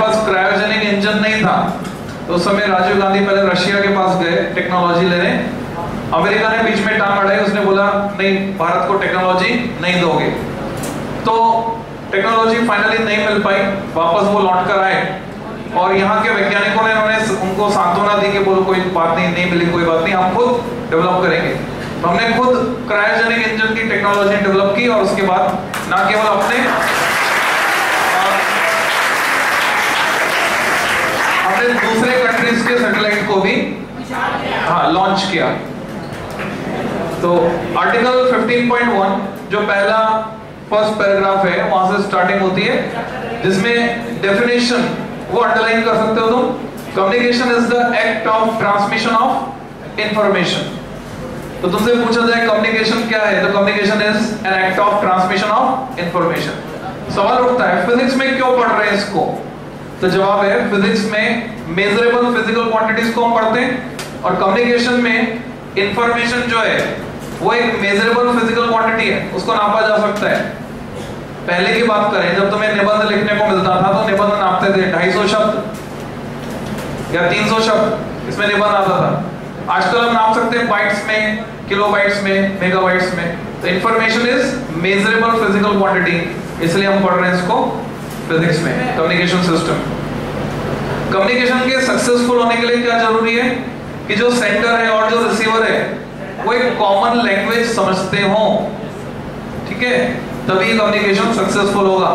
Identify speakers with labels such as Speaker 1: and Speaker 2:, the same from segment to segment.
Speaker 1: पास cryogenic engine नहीं था। तो उस समय राजीव गांधी पहले रशिया के पास गए टेक्नोलॉजी लेने। अमेरिका ने बीच में टांग अड़ाई, उसने बोला, नहीं, भारत को टेक्नोलॉजी नहीं दोगे। तो टेक्नोलॉजी फाइनली नहीं मिल पाई, वापस वो लौट कर आए। और यहाँ के वैज्ञानिकों ने उन्होंने उनको सांत्वना दी कि बोलो, कोई बात नहीं नहीं मिली, कोई बात नहीं, हम खुद डेवलप करेंगे। तो हमने खुद क्रायोजेनिक इंजन की टेक्नोलॉजी डेवलप की और उसके बाद ना केवल अपने हमने दूसरे के सैटेलाइट को भी हाँ लॉन्च किया। तो आर्टिकल 15.1 जो पहला फ़र्स्ट पैराग्राफ है, वहाँ से स्टार्टिंग होती है, जिसमें डेफिनेशन वो अंडरलाइन कर सकते हो तुम। Communication is the act of transmission of information तो तुमसे पूछा जाए कम्युनिकेशन क्या है? तो communication is an act of transmission of information सवाल उठता है फिजिक्स में क्यों पढ़ रहे हैं इसको? तो जवाब है फिजिक्स में मेजरेबल फ़िज़िकल क्वांटिटीज को हम पढ़ते हैं और कम्युनिकेशन में इंफॉर्मेशन जो है, वो एक मेजरेबल फ़िज़िकल क्वांटिटी है, उसको नापा जा सकता है। पहले की बात करें, जब तुम्हें निबंध लिखने को मिलता था तो निबंध नापते थे 250 शब्द या 300 शब्द, इसमें निबंध आता था। आजकल हम नाप सकते हैं बाइट्स में किलोबाइट्स में मेगाबाइट्स में। तो information is measurable physical quantity इसलिए हम पढ़ रहे हैं इसको। फिजिक्स में कम्युनिकेशन सिस्टम कम्युनिकेशन के सक्सेसफुल होने के लिए क्या ज़रूरी है? कि जो सेंडर है और जो रिसीवर है, वो एक कॉमन लैंग्वेज समझते हो। ठीक है? तभी कम्युनिकेशन सक्सेसफुल होगा।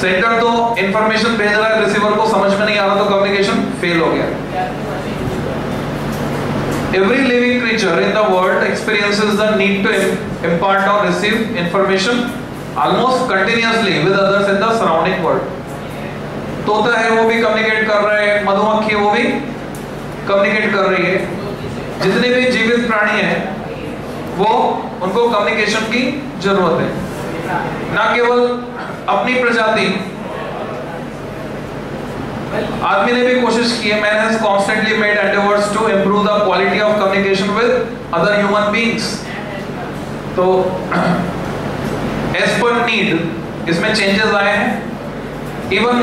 Speaker 1: सेंडर तो इंफॉर्मेशन भेज रहा है रिसीवर को समझ में नहीं आ रहा तो कम्युनिकेशन फेल हो गया। Every living creature in the world experiences the need to impart or receive information almost continuously with others in the surrounding world. तोता है, वो भी कम्युनिकेट कर रहे हैं, मधुमक्खी वो भी कम्युनिकेट कर रही है। जितने भी जीवित प्राणी हैं, वो उनको कम्युनिकेशन की ज़रूरत है। ना केवल अपनी प्रजाति। आदमी ने भी कोशिश की है man has constantly made endeavours to improve the quality of communication with other human beings तो एज पर नीड इसमें चेंजेस आए हैं? इवन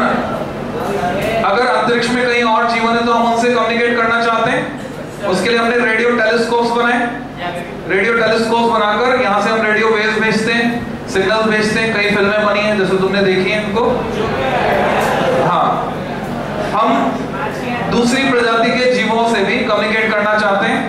Speaker 1: अगर अंतरिक्ष में कहीं और जीवन है तो हम उनसे कम्युनिकेट करना चाहते हैं। उसके लिए हमने रेडियो टेलीस्कोप्स बनाए। रेडियो टेलीस्कोप बनाकर यहाँ से हम रेडियो वेव्स भेजते हैं सिग्नल भेजते हैं, कई फ़िल्में बनी हैं, जैसे तुमने देखी है इनको। हाँ। हम दूसरी प्रजाति के जीवों से भी कम्युनिकेट करना चाहते हैं।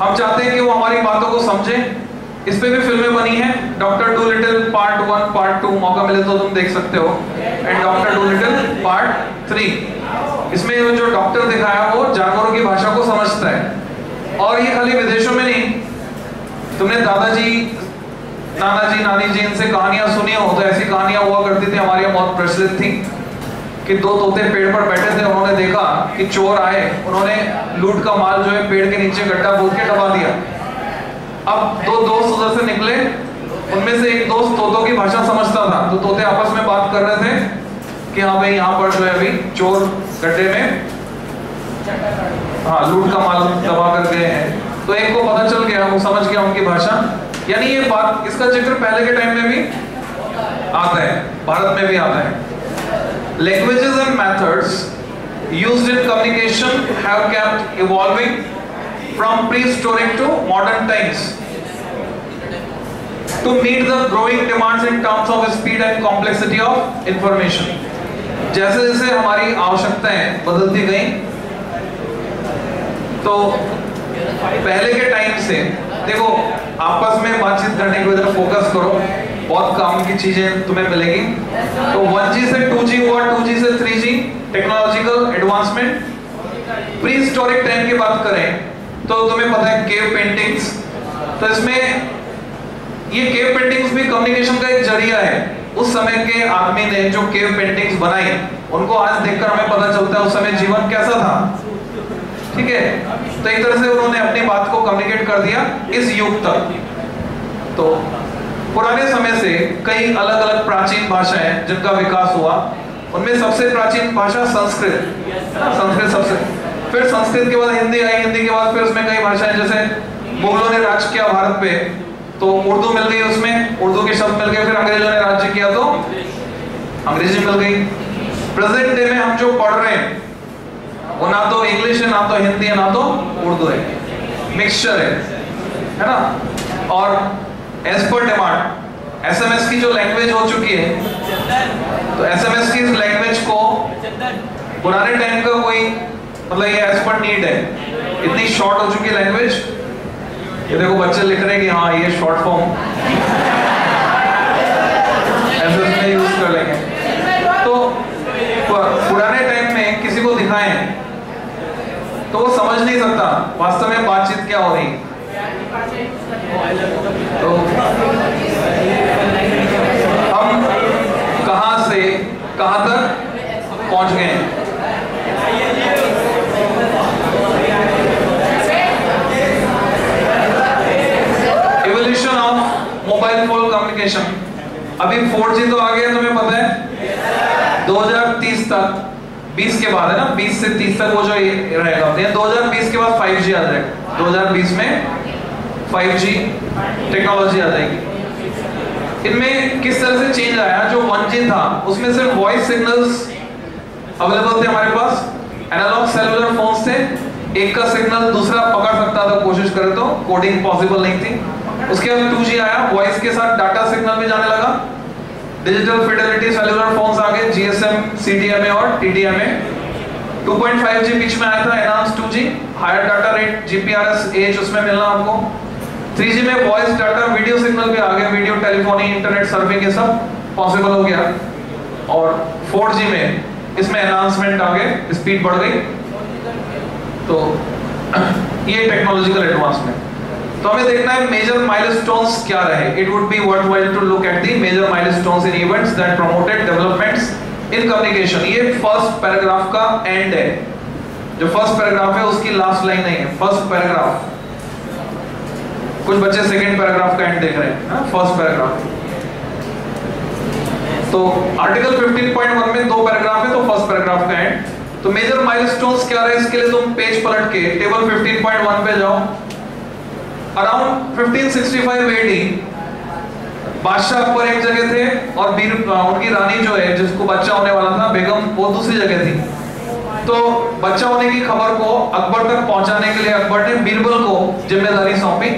Speaker 1: हम चाहते हैं कि वो हमारी बातों को समझें। इस पे भी फ़िल्में बनी हैं। Doctor Dolittle part one part two मौका मिले तो तुम देख सकते हो। And doctor Dolittle part three इसमें जो डॉक्टर दिखाया, वो जानवरों की भाषा को समझता है। और ये खाली विदेशों में नहीं। तुमने दादाजी नाना जी नानी जी इनसे कहानियाँ सुनी हो तो ऐसी कहानियाँ हुआ करती थी, हमारे बहुत प्रचलित थी, कि दो तोते पेड़ पर बैठे थे, उन्होंने देखा कि चोर आए। उन्होंने लूट का माल जो है पेड़ के नीचे गड्ढा खोद के दबा दिया। अब दो दोस्त उधर से निकले उनमें से एक दोस्त तोतों की भाषा समझता था। तो तोते आपस में बात कर रहे थे कि हाँ भाई, यहाँ पर जो है अभी चोर गड्ढे में हाँ लूट का माल दबा कर गए हैं। तो एक को पता चल गया, वो समझ गया उनकी भाषा। यानी ये बात, इसका ज़िक्र पहले के टाइम में भी आता है, भारत में भी आता है। Languages and methods used in communication have kept evolving from prehistoric to modern times to meet the growing demands in terms of speed and complexity of information. जैसे जैसे हमारी आवश्यकताएँ बदलती गई तो पहले के टाइम से, देखो, आपस में बातचीत करने की वजह फोकस करो, बहुत काम की चीज़ें तुम्हें मिलेगी तो 1G से 2G हुआ 2G से 3G technological advancement prehistoric time की बात करें तो तुम्हें पता है केव पेंटिंग्स तो इसमें ये केव पेंटिंग्स भी कम्युनिकेशन का एक ज़रिया है। उस समय के आदमी ने जो केव पेंटिंग्स बनाई, उनको आज देखकर हमें पता चलता है उस समय जीवन कैसा था। ठीक है? तो एक तरह से उन्होंने अपनी बात को कम्युनिकेट कर दिया इस युग तक। तो पुराने समय से कई अलग अलग प्राचीन भाषाएँ जिनका विकास हुआ, उनमें सबसे प्राचीन भाषा संस्कृत। संस्कृत सबसे। फिर संस्कृत के बाद हिंदी आई, हिंदी के बाद फिर उसमें कई भाषाएँ, जैसे मुगलों ने राज किया भारत पे। तो उर्दू मिल गई उसमें। उर्दू के शब्द मिल गए, फिर अंग्रेज़ों ने राज्य किया तो अंग्रेज़ी मिल गई। प्रेजेंट डे में हम जो पढ़ रहे हैं, वो ना तो इंग्लिश है, ना तो हिंदी है, ना तो उर्दू है। मिक्सचर है है ना? और एज पर डिमांड एसएमएस की जो लैंग्वेज हो चुकी है तो एसएमएस की लैंग्वेज को पुराने टाइम का कोई मतलब ये एज पर नीड है। इतनी शॉर्ट हो चुकी लैंग्वेज ये देखो बच्चे लिख रहे हैं कि हाँ ये शॉर्ट फॉर्म यूज़ कर लेंगे। तो पुराने टाइम में किसी को दिखाएँ तो वो समझ नहीं सकता, वास्तव में बातचीत क्या हो रही। तो हम कहाँ से, कहाँ तक पहुँच गए ऑफ़ मोबाइल कम्युनिकेशन अभी 4G तो आ गया तुम्हें पता है? 2030 तक। 20 के बाद है ना? 20 से 30 तक वो जो रहेगा। 2020 के बाद 5G आ जाएगा। 2020 में 5G टेक्नोलॉजी आ जाएगी। इनमें किस तरह से चेंज आया? जो 1G था, उसमें सिर्फ़ वॉइस सिग्नल्स अवेलेबल थे हमारे पास। एनालॉग सेलुलर फोन्स थे। एक का सिग्नल दूसरा पकड़ सकता था, कोशिश करे तो। कोडिंग पॉसिबल नहीं थी। उसके बाद 2G आया वॉइस के साथ डाटा सिग्नल भी जाने लगा। डिजिटल फिडेलिटी सेलुलर फोन्स आ गए जीएसएम सीडीएमए और टीडीएमए 2.5G बीच में आया था enhance 2G higher data rate GPRS EDGE उसमें मिलना हमको। 3G में वॉइस डाटा वीडियो सिग्नल भी आ गया वीडियो टेलीफोनी इंटरनेट सर्विंग ये सब पॉसिबल हो गया। और 4G में इसमें एनहांसमेंट आ गए स्पीड बढ़ गई। तो ये टेक्नोलॉजिकल एडवांसमेंट तो हमें देखना है मेजर माइलस्टोन्स क्या रहे। It would be worthwhile to look at the major milestones in events that promoted developments in communication ये फ़र्स्ट पैराग्राफ का एंड है। जो फ़र्स्ट पैराग्राफ है, उसकी लास्ट लाइन नहीं है। फ़र्स्ट पैराग्राफ कुछ बच्चे सेकंड पैराग्राफ का एंड देख रहे हैं फ़र्स्ट पैराग्राफ तो आर्टिकल 15.1 में दो पैराग्राफ है तो फ़र्स्ट पैराग्राफ का एंड तो मेजर माइलस्टोन्स क्या रहे, इसके लिए तुम पेज पलट के टेबल 15.1 पे जाओ। अराउंड 1565 एडी बादशाह अकबर एक जगह थे और बीर उनकी रानी जो है, जिसको बच्चा होने वाला था, बेगम, वो दूसरी जगह थी। तो बच्चा होने की खबर को अकबर तक पहुँचाने के लिए अकबर ने बीरबल को ज़िम्मेदारी सौंपी।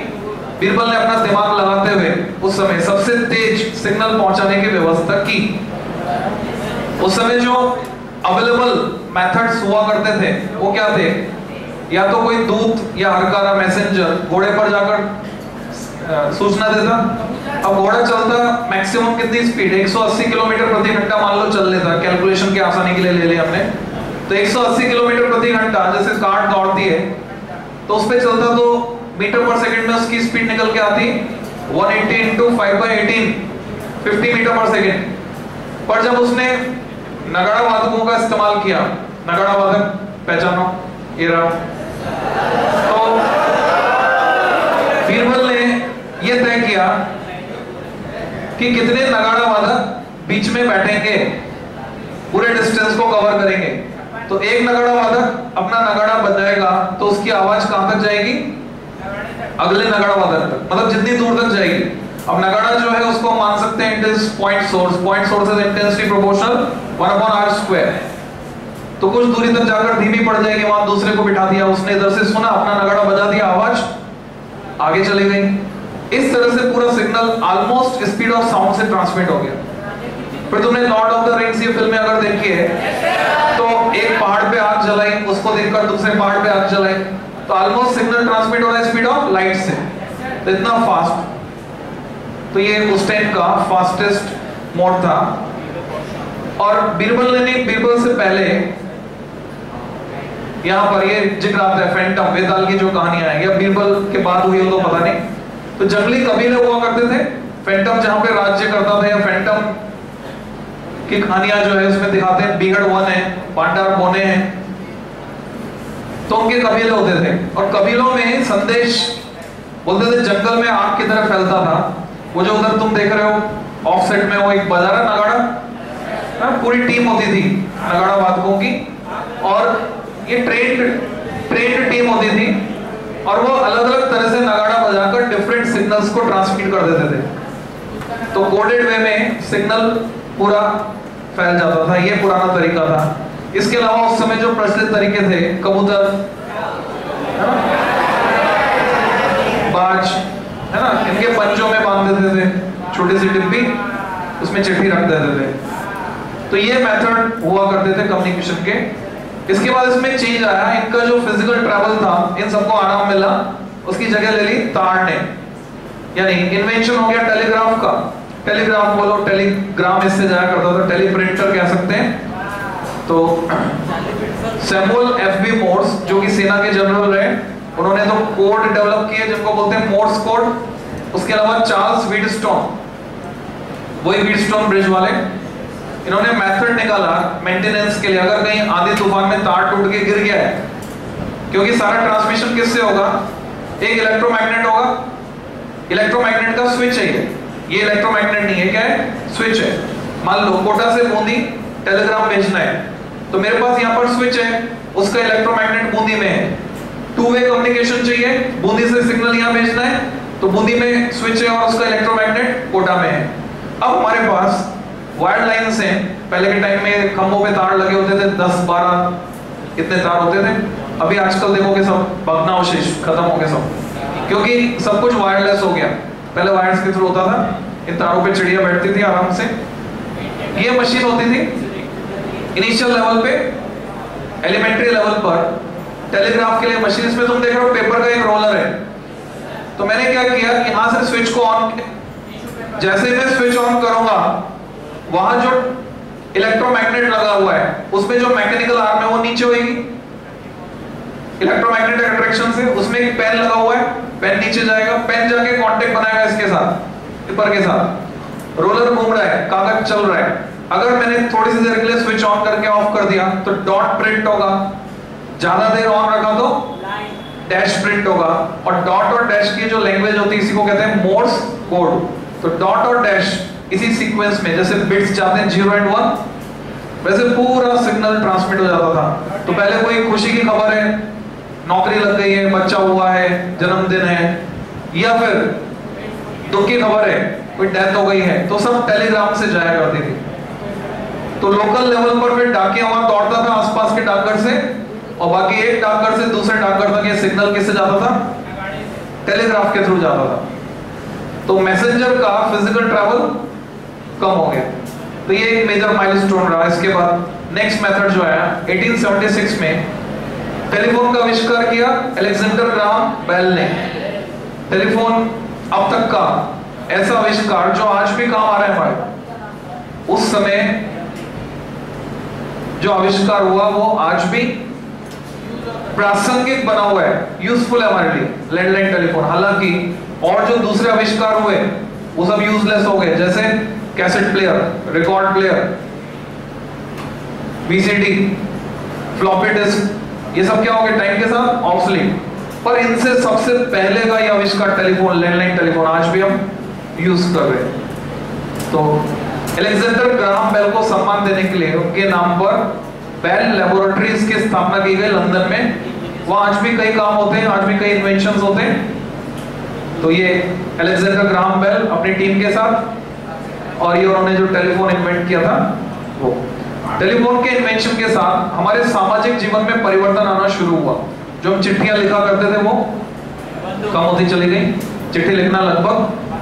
Speaker 1: बीरबल ने अपना दिमाग लगाते हुए उस समय सबसे तेज सिग्नल पहुँचाने की व्यवस्था की। उस समय जो अवेलेबल मेथड्स हुआ करते थे, वो क्या थे? या तो कोई दूत या हरकारा मैसेंजर घोड़े पर जाकर सूचना देता। अब घोड़ा चलता मैक्सिमम कितनी स्पीड 180 किलोमीटर प्रति घंटा मान लो चल लेता। कैलकुलेशन के आसानी के लिए ले लिया हमने। तो 180 किलोमीटर प्रति घंटा, जैसे कार दौड़ती है तो उस पर चलता तो मीटर पर सेकंड में उसकी स्पीड निकल के आती। 180 eighty into five by eighteen fifty meter पर सेकंड पर जब उसने नगाड़ा वादकों का इस्तेमाल किया, नगाड़ा वादक, पहचानो, ये रहा। बीरबल ने यह तय किया कि कितने नगाड़ा वादक बीच में बैठेंगे, पूरे डिस्टेंस को कवर करेंगे। तो एक नगाड़ा वादक अपना नगाड़ा बजाएगा तो उसकी आवाज़ कहाँ तक जाएगी? अगले नगाड़ा वादक तक मतलब जितनी दूर तक जाएगी। अब नगाड़ा जो है, उसको मान सकते हैं it is point source point source is intensity proportional 1 upon r square तो कुछ दूरी तक जाकर धीमी पड़ जाएगी, वहाँ दूसरे को बिठा दिया, उसने इधर से सुना, अपना नगाड़ा बजा दिया, आवाज़, आगे चली गई। इस तरह से पूरा signal almost speed of sound से ट्रांसमिट हो गया। फिर तुमने लॉर्ड ऑफ़ द रिंग्स ये फ़िल्में अगर देखी है तो एक पहाड़ पे आग जलाई, उसको देखकर दूसरे पहाड़ पे आग जलाई तो ऑलमोस्ट सिग्नल ट्रांसमिट हो रहा है स्पीड ऑफ़ लाइट से। तो इतना फास्ट तो ये उस टाइम का फास्टेस्ट मोड था। और बीरबल ने बीरबल से पहले यहाँ पर ये ज़िक्र आता है फैंटम वेदाल की जो कहानियाँ हैं, या बीरबल के बाद हुई हो तो पता नहीं। तो जंगली कबीले हुआ करते थे फैंटम जहाँ पे राज्य करता था, या फैंटम की कहानियाँ जो है उसमें दिखाते हैं, बिगड़ वन है पांडार बोने हैं तो उनके कबीले होते थे। और कबीलों में संदेश बोलते थे, जंगल में आग की तरह फैलता था। वो जो उधर तुम देख रहे हो ऑफ़ सेट में वो एक बाज़ार है, नगाड़ा। ना पूरी टीम होती थी, नगाड़ा वादकों की। और ये ट्रेंड ट्रेंड टीम होती थी और वो अलग अलग तरह से नगाड़ा बजाकर डिफरेंट सिग्नल्स को ट्रांसमिट कर देते थे। तो कोडेड वे में सिग्नल पूरा फैल जाता था, ये पुराना तरीका था। इसके अलावा उस समय जो प्रचलित तरीके थे, कबूतर बाज, है ना? इनके पंजों में बाँध देते थे, छोटी सी डिब्बी, उसमें चिट्ठी रख देते थे। तो ये मेथड हुआ करते थे कम्युनिकेशन के। इसके बाद इसमें चेंज आया? इनका जो फ़िज़िकल ट्रैवल था, इन सबको आराम मिला। उसकी जगह ले ली तार ने। यानी इन्वेंशन हो गया टेलीग्राफ का। टेलीग्राफ बोलो टेलीग्राम इससे जाया करता था। टेलीप्रिंटर कह सकते हैं। तो सैमुअल एफ़ बी मोर्स जो कि सेना के जनरल रहे उन्होंने तो कोड डेवलप किए जिनको बोलते हैं मोर्स कोड उसके अलावा चार्ल्स वीडस्टोन वही वीडस्टोन ब्रिज वाले। इन्होंने मेथड निकाला मेंटेनेंस के लिए। अगर कहीं आधे तूफ़ान में तार टूट के गिर गया है, क्योंकि सारा ट्रांसमिशन किससे होगा? एक इलेक्ट्रोमैग्नेट होगा। इलेक्ट्रोमैग्नेट का स्विच है ये। ये इलेक्ट्रोमैग्नेट नहीं है, क्या है? स्विच है। मान लो, कोटा से बूंदी टेलीग्राम भेजना है तो मेरे पास यहाँ पर स्विच है, उसका इलेक्ट्रोमैग्नेट बूंदी में है। टू वे कम्युनिकेशन चाहिए, बूंदी से सिग्नल यहाँ भेजना है तो बूंदी में स्विच है और उसका इलेक्ट्रोमैग्नेट कोटा में है। अब हमारे पास वायर्ड लाइन से पहले के टाइम में खंभों पे तार लगे होते थे, दस, बारह इतने तार होते थे। अभी आजकल देखोगे सब भग्नावशेष खत्म हो गए सब। क्योंकि सब कुछ वायरलेस हो गया। पहले वायर्स के थ्रू होता था, इन तारों पे चिड़िया बैठती थी आराम से। ये मशीन होती थी इनिशियल लेवल पे एलिमेंट्री लेवल पर। टेलीग्राफ के लिए मशीन इसमें तुम देख रहे हो पेपर का एक रोलर है। तो मैंने क्या किया, यहाँ से स्विच को ऑन जैसे मैं स्विच ऑन करूँगा वहाँ जो इलेक्ट्रोमैग्नेट लगा हुआ है, उसमें जो मैकेनिकल आर्म है, वो नीचे होगी इलेक्ट्रोमैग्नेटिक अट्रैक्शन से उसमें एक पेन लगा हुआ है पेन नीचे जाएगा। पेन जाके कांटेक्ट बनाएगा इसके साथ पेपर के साथ। रोलर घूम रहा है, कागज़ चल रहा है। अगर मैंने थोड़ी सी देर के लिए स्विच ऑन करके ऑफ़ कर दिया तो डॉट प्रिंट होगा। ज़्यादा देर ऑन रखा तो डैश प्रिंट होगा। और डॉट और डैश की जो लैंग्वेज होती है, इसी को कहते हैं मोर्स कोड तो डॉट और डैश इसी सीक्वेंस में जैसे बिट्स जाते हैं ज़ीरो एंड वन वैसे पूरा सिग्नल ट्रांसमिट हो जाता था। तो पहले कोई खुशी की खबर है नौकरी लग गई है बच्चा हुआ है जन्मदिन है या फिर दुख की खबर है कोई डेथ हो गई है तो सब टेलीग्राम से जाया करती थी। तो लोकल लेवल पर फिर डाकिया वहाँ दौड़ता था आसपास के डाकघर से और बाकी एक डाकघर से दूसरे डाकघर तक ये सिग्नल किससे जाता था? टेलीग्राफ के थ्रू जाता था। तो मैसेंजर का फ़िज़िकल ट्रैवल कम हो गया। तो ये एक मेजर माइलस्टोन रहा। इसके बाद नेक्स्ट मेथड जो आया 1876 में टेलीफोन का आविष्कार किया अलेक्जेंडर ग्राम बेल ने। टेलीफोन अब तक का ऐसा आविष्कार जो आज भी काम आ रहा है हमारे उस समय जो आविष्कार हुआ, वो आज भी प्रासंगिक बना हुआ है। यूजफुल है हमारे लिए। लैंडलाइन टेलीफोन हालाँकि और जो दूसरे आविष्कार हुए, वो सब यूजलेस हो गए। जैसे cassette player record player VCD floppy disk ये सब क्या हो गया? टाइम के साथ ऑब्सलीट पर इनसे सबसे पहले का ये आविष्कार टेलीफोन लैंडलाइन टेलीफोन आज भी हम यूज़ कर रहे हैं। तो एलेक्जेंडर ग्राहम बेल को सम्मान देने के लिए उनके नाम पर बेल लेबोरेटरीज की स्थापना की गई लंदन में। वहाँ आज भी कई काम होते हैं, आज भी कई इन्वेंशन होते हैं। तो ये अलेक्जेंडर ग्राम बेल अपनी टीम के साथ और ये उन्होंने जो टेलीफोन इन्वेंट किया था, वो। टेलीफोन के इन्वेंशन के साथ हमारे सामाजिक जीवन में परिवर्तन आना शुरू हुआ। जो हम चिट्ठियाँ लिखा करते थे, वो कम होती चली गई। चिट्ठी लिखना लगभग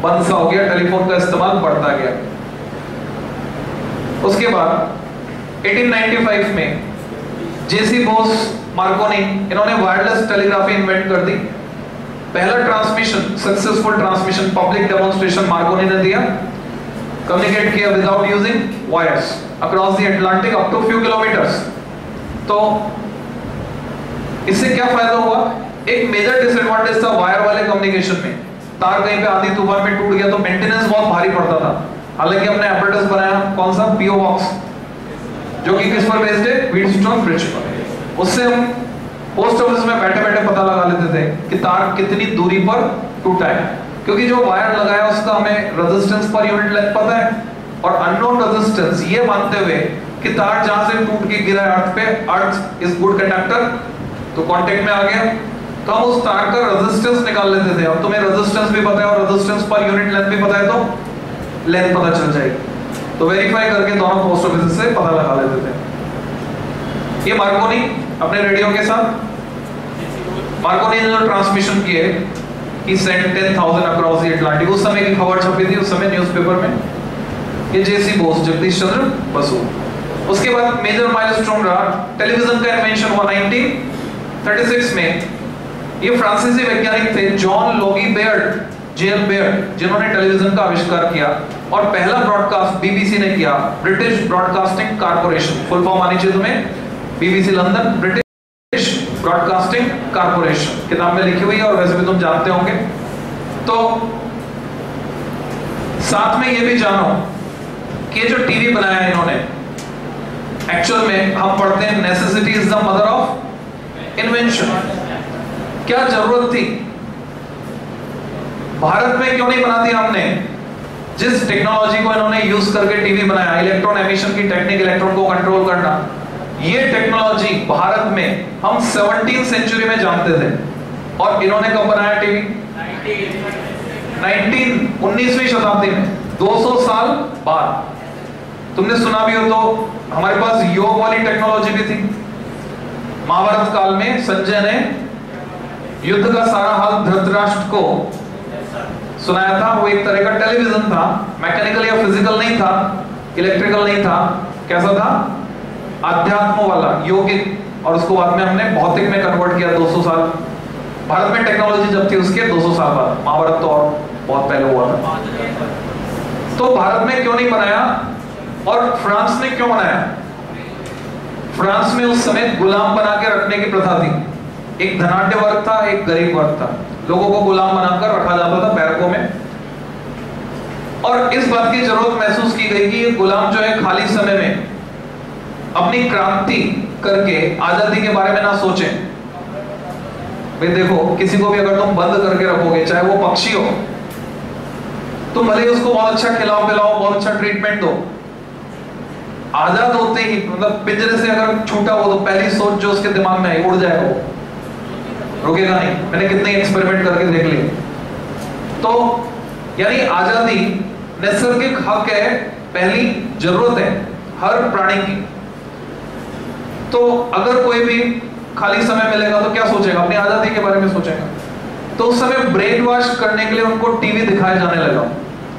Speaker 1: बंद सा हो गया, टेलीफोन का इस्तेमाल बढ़ता गया। उसके बाद 1895 में जेसी बोस मार्कोनी इन्होंने वायरलेस टेलीग्राफी इन्वेंट कर दी। पहला transmission successful transmission public demonstration Marconi ने दिया। कम्युनिकेट किया without using wires across the Atlantic up to few kilometres तो इससे क्या फ़ायदा हुआ? एक मेजर डिसएडवांटेज था वायर वाले कम्युनिकेशन में। तार कहीं पे आधी तूफ़ान में टूट गया तो मेंटेनेंस बहुत भारी पड़ता था। हालाँकि हमने एपरेटस बनाया, कौन सा? पीओ बॉक्स जो कि किस पर बेस्ड है? व्हीटस्टोन ब्रिज पर। उससे हम पोस्ट ऑफ़िस में बैठे बैठे पता लगा लेते थे कि तार कितनी दूरी पर टूटा है। क्योंकि जो वायर लगाया उसका हमें रेजिस्टेंस पर यूनिट लेंथ पता है। और अननोन रेजिस्टेंस ये मानते हुए कि तार जहाँ से टूट के गिरा अर्थ पे, अर्थ इज़ गुड कंडक्टर तो कांटेक्ट में आ गया। तो हम उस तार का रेजिस्टेंस निकाल लेते थे। अब तुम्हें रेजिस्टेंस भी पता है और रेजिस्टेंस पर यूनिट लेंथ भी पता है तो लेंथ पता चल जाएगी। तो वेरीफाई करके दोनों पोस्ट ऑफ़िस से पता लगा लेते थे। ये मार्कोनी, अपने रेडियो के साथ? मार्कोनी ने जो ट्रांसमिशन किए he sent 10000 across the Atlantic. उस समय की खबर छपी थी, उस समय न्यूज़पेपर में जेसी बोस जगदीश चंद्र बसु। उसके बाद मेजर माइलस्टोन रहा। टेलीविज़न का इन्वेंशन हुआ 1936 में। ये फ्रांसीसी वैज्ञानिक थे जॉन लोगी बेयर्ड बेयर्ड जिन्होंने टेलीविज़न का आविष्कार किया। और पहला ब्रॉडकास्ट बीबीसी ने किया British broadcasting corporation full form आनी चाहिए तुम्हें। BBC London British broadcasting corporation किताब में लिखी हुई है और वैसे भी तुम जानते होंगे। तो साथ में ये भी जानो कि जो टीवी बनाया इन्होंने एक्चुअल में हम पढ़ते हैं necessity is the mother of invention क्या ज़रूरत थी? भारत में क्यों नहीं बना दिया हमने? जिस टेक्नोलॉजी को इन्होंने यूज़ करके टीवी बनाया इलेक्ट्रॉन एमिशन की टेक्निक इलेक्ट्रॉन को कंट्रोल करना। ये टेक्नोलॉजी भारत में हम 17 सेंचुरी में जानते थे। और इन्होंने कब बनाया टीवी? 19 19वीं शताब्दी में 200 साल बाद। तुमने सुना भी हो तो हमारे पास योग वाली टेक्नोलॉजी भी थी। महाभारत काल में संजय ने युद्ध का सारा हाल धृतराष्ट्र को सुनाया था। वो एक तरह का टेलीविज़न था। मैकेनिकल या फ़िज़िकल नहीं था, इलेक्ट्रिकल नहीं था। कैसा था? अध्यात्म वाला योगिक। और उसको बाद में हमने भौतिक में कन्वर्ट किया 200 साल। भारत में टेक्नोलॉजी जब थी उसके 200 साल बाद। महाभारत तो और बहुत पहले हुआ था तो भारत में क्यों नहीं बनाया? और फ्रांस ने क्यों बनाया? फ्रांस में उस समय गुलाम बना के रखने की प्रथा थी। एक धनाढ़ वर्ग था, एक गरीब वर्ग था। लोगों को गुलाम बनाकर रखा जाता था बैरकों में। और इस बात की ज़रूरत महसूस की गई कि ये गुलाम जो है खाली समय में अपनी क्रांति करके आज़ादी के बारे में ना सोचें। भाई देखो, किसी को भी अगर तुम बंद करके रखोगे, चाहे वो पक्षी हो, तुम भले उसको बहुत अच्छा खिलाओ, पिलाओ, बहुत अच्छा ट्रीटमेंट दो। आज़ाद होते ही मतलब पिंजरे से अगर छूटा हो तो पहली सोच जो उसके दिमाग में आई, उड़ जाए वो। रुकेगा नहीं। मैंने कितने एक्सपेरिमेंट करके देख लिए। तो यानी आज़ादी नैसर्गिक हक है, पहली ज़रूरत है, हर प्राणी की। तो अगर कोई भी खाली समय मिलेगा तो क्या सोचेगा? अपनी आज़ादी के बारे में सोचेगा। तो उस समय ब्रेन वॉश करने के लिए उनको टीवी दिखाया जाने लगा।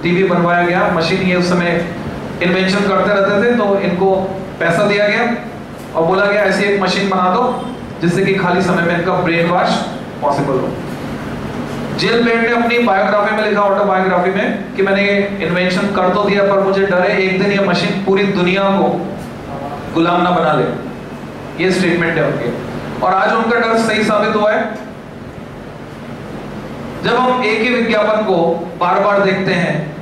Speaker 1: टीवी बनवाया गया मशीन ये उस समय इन्वेंशन करते रहते थे तो इनको पैसा दिया गया और बोला गया, ऐसी एक मशीन बना दो, जिससे कि खाली समय में इनका ब्रेन वॉश पॉसिबल हो। जेल बेड ने अपनी बायोग्राफी में लिखा ऑटोबायोग्राफी में, कि मैंने ये इन्वेंशन कर तो दिया, पर मुझे डर है एक दिन ये मशीन पूरी दुनिया को गुलाम ना बना ले। ये स्टेटमेंट है उनके। और आज उनका डर सही साबित हुआ है। जब हम एक ही विज्ञापन को बार बार देखते हैं,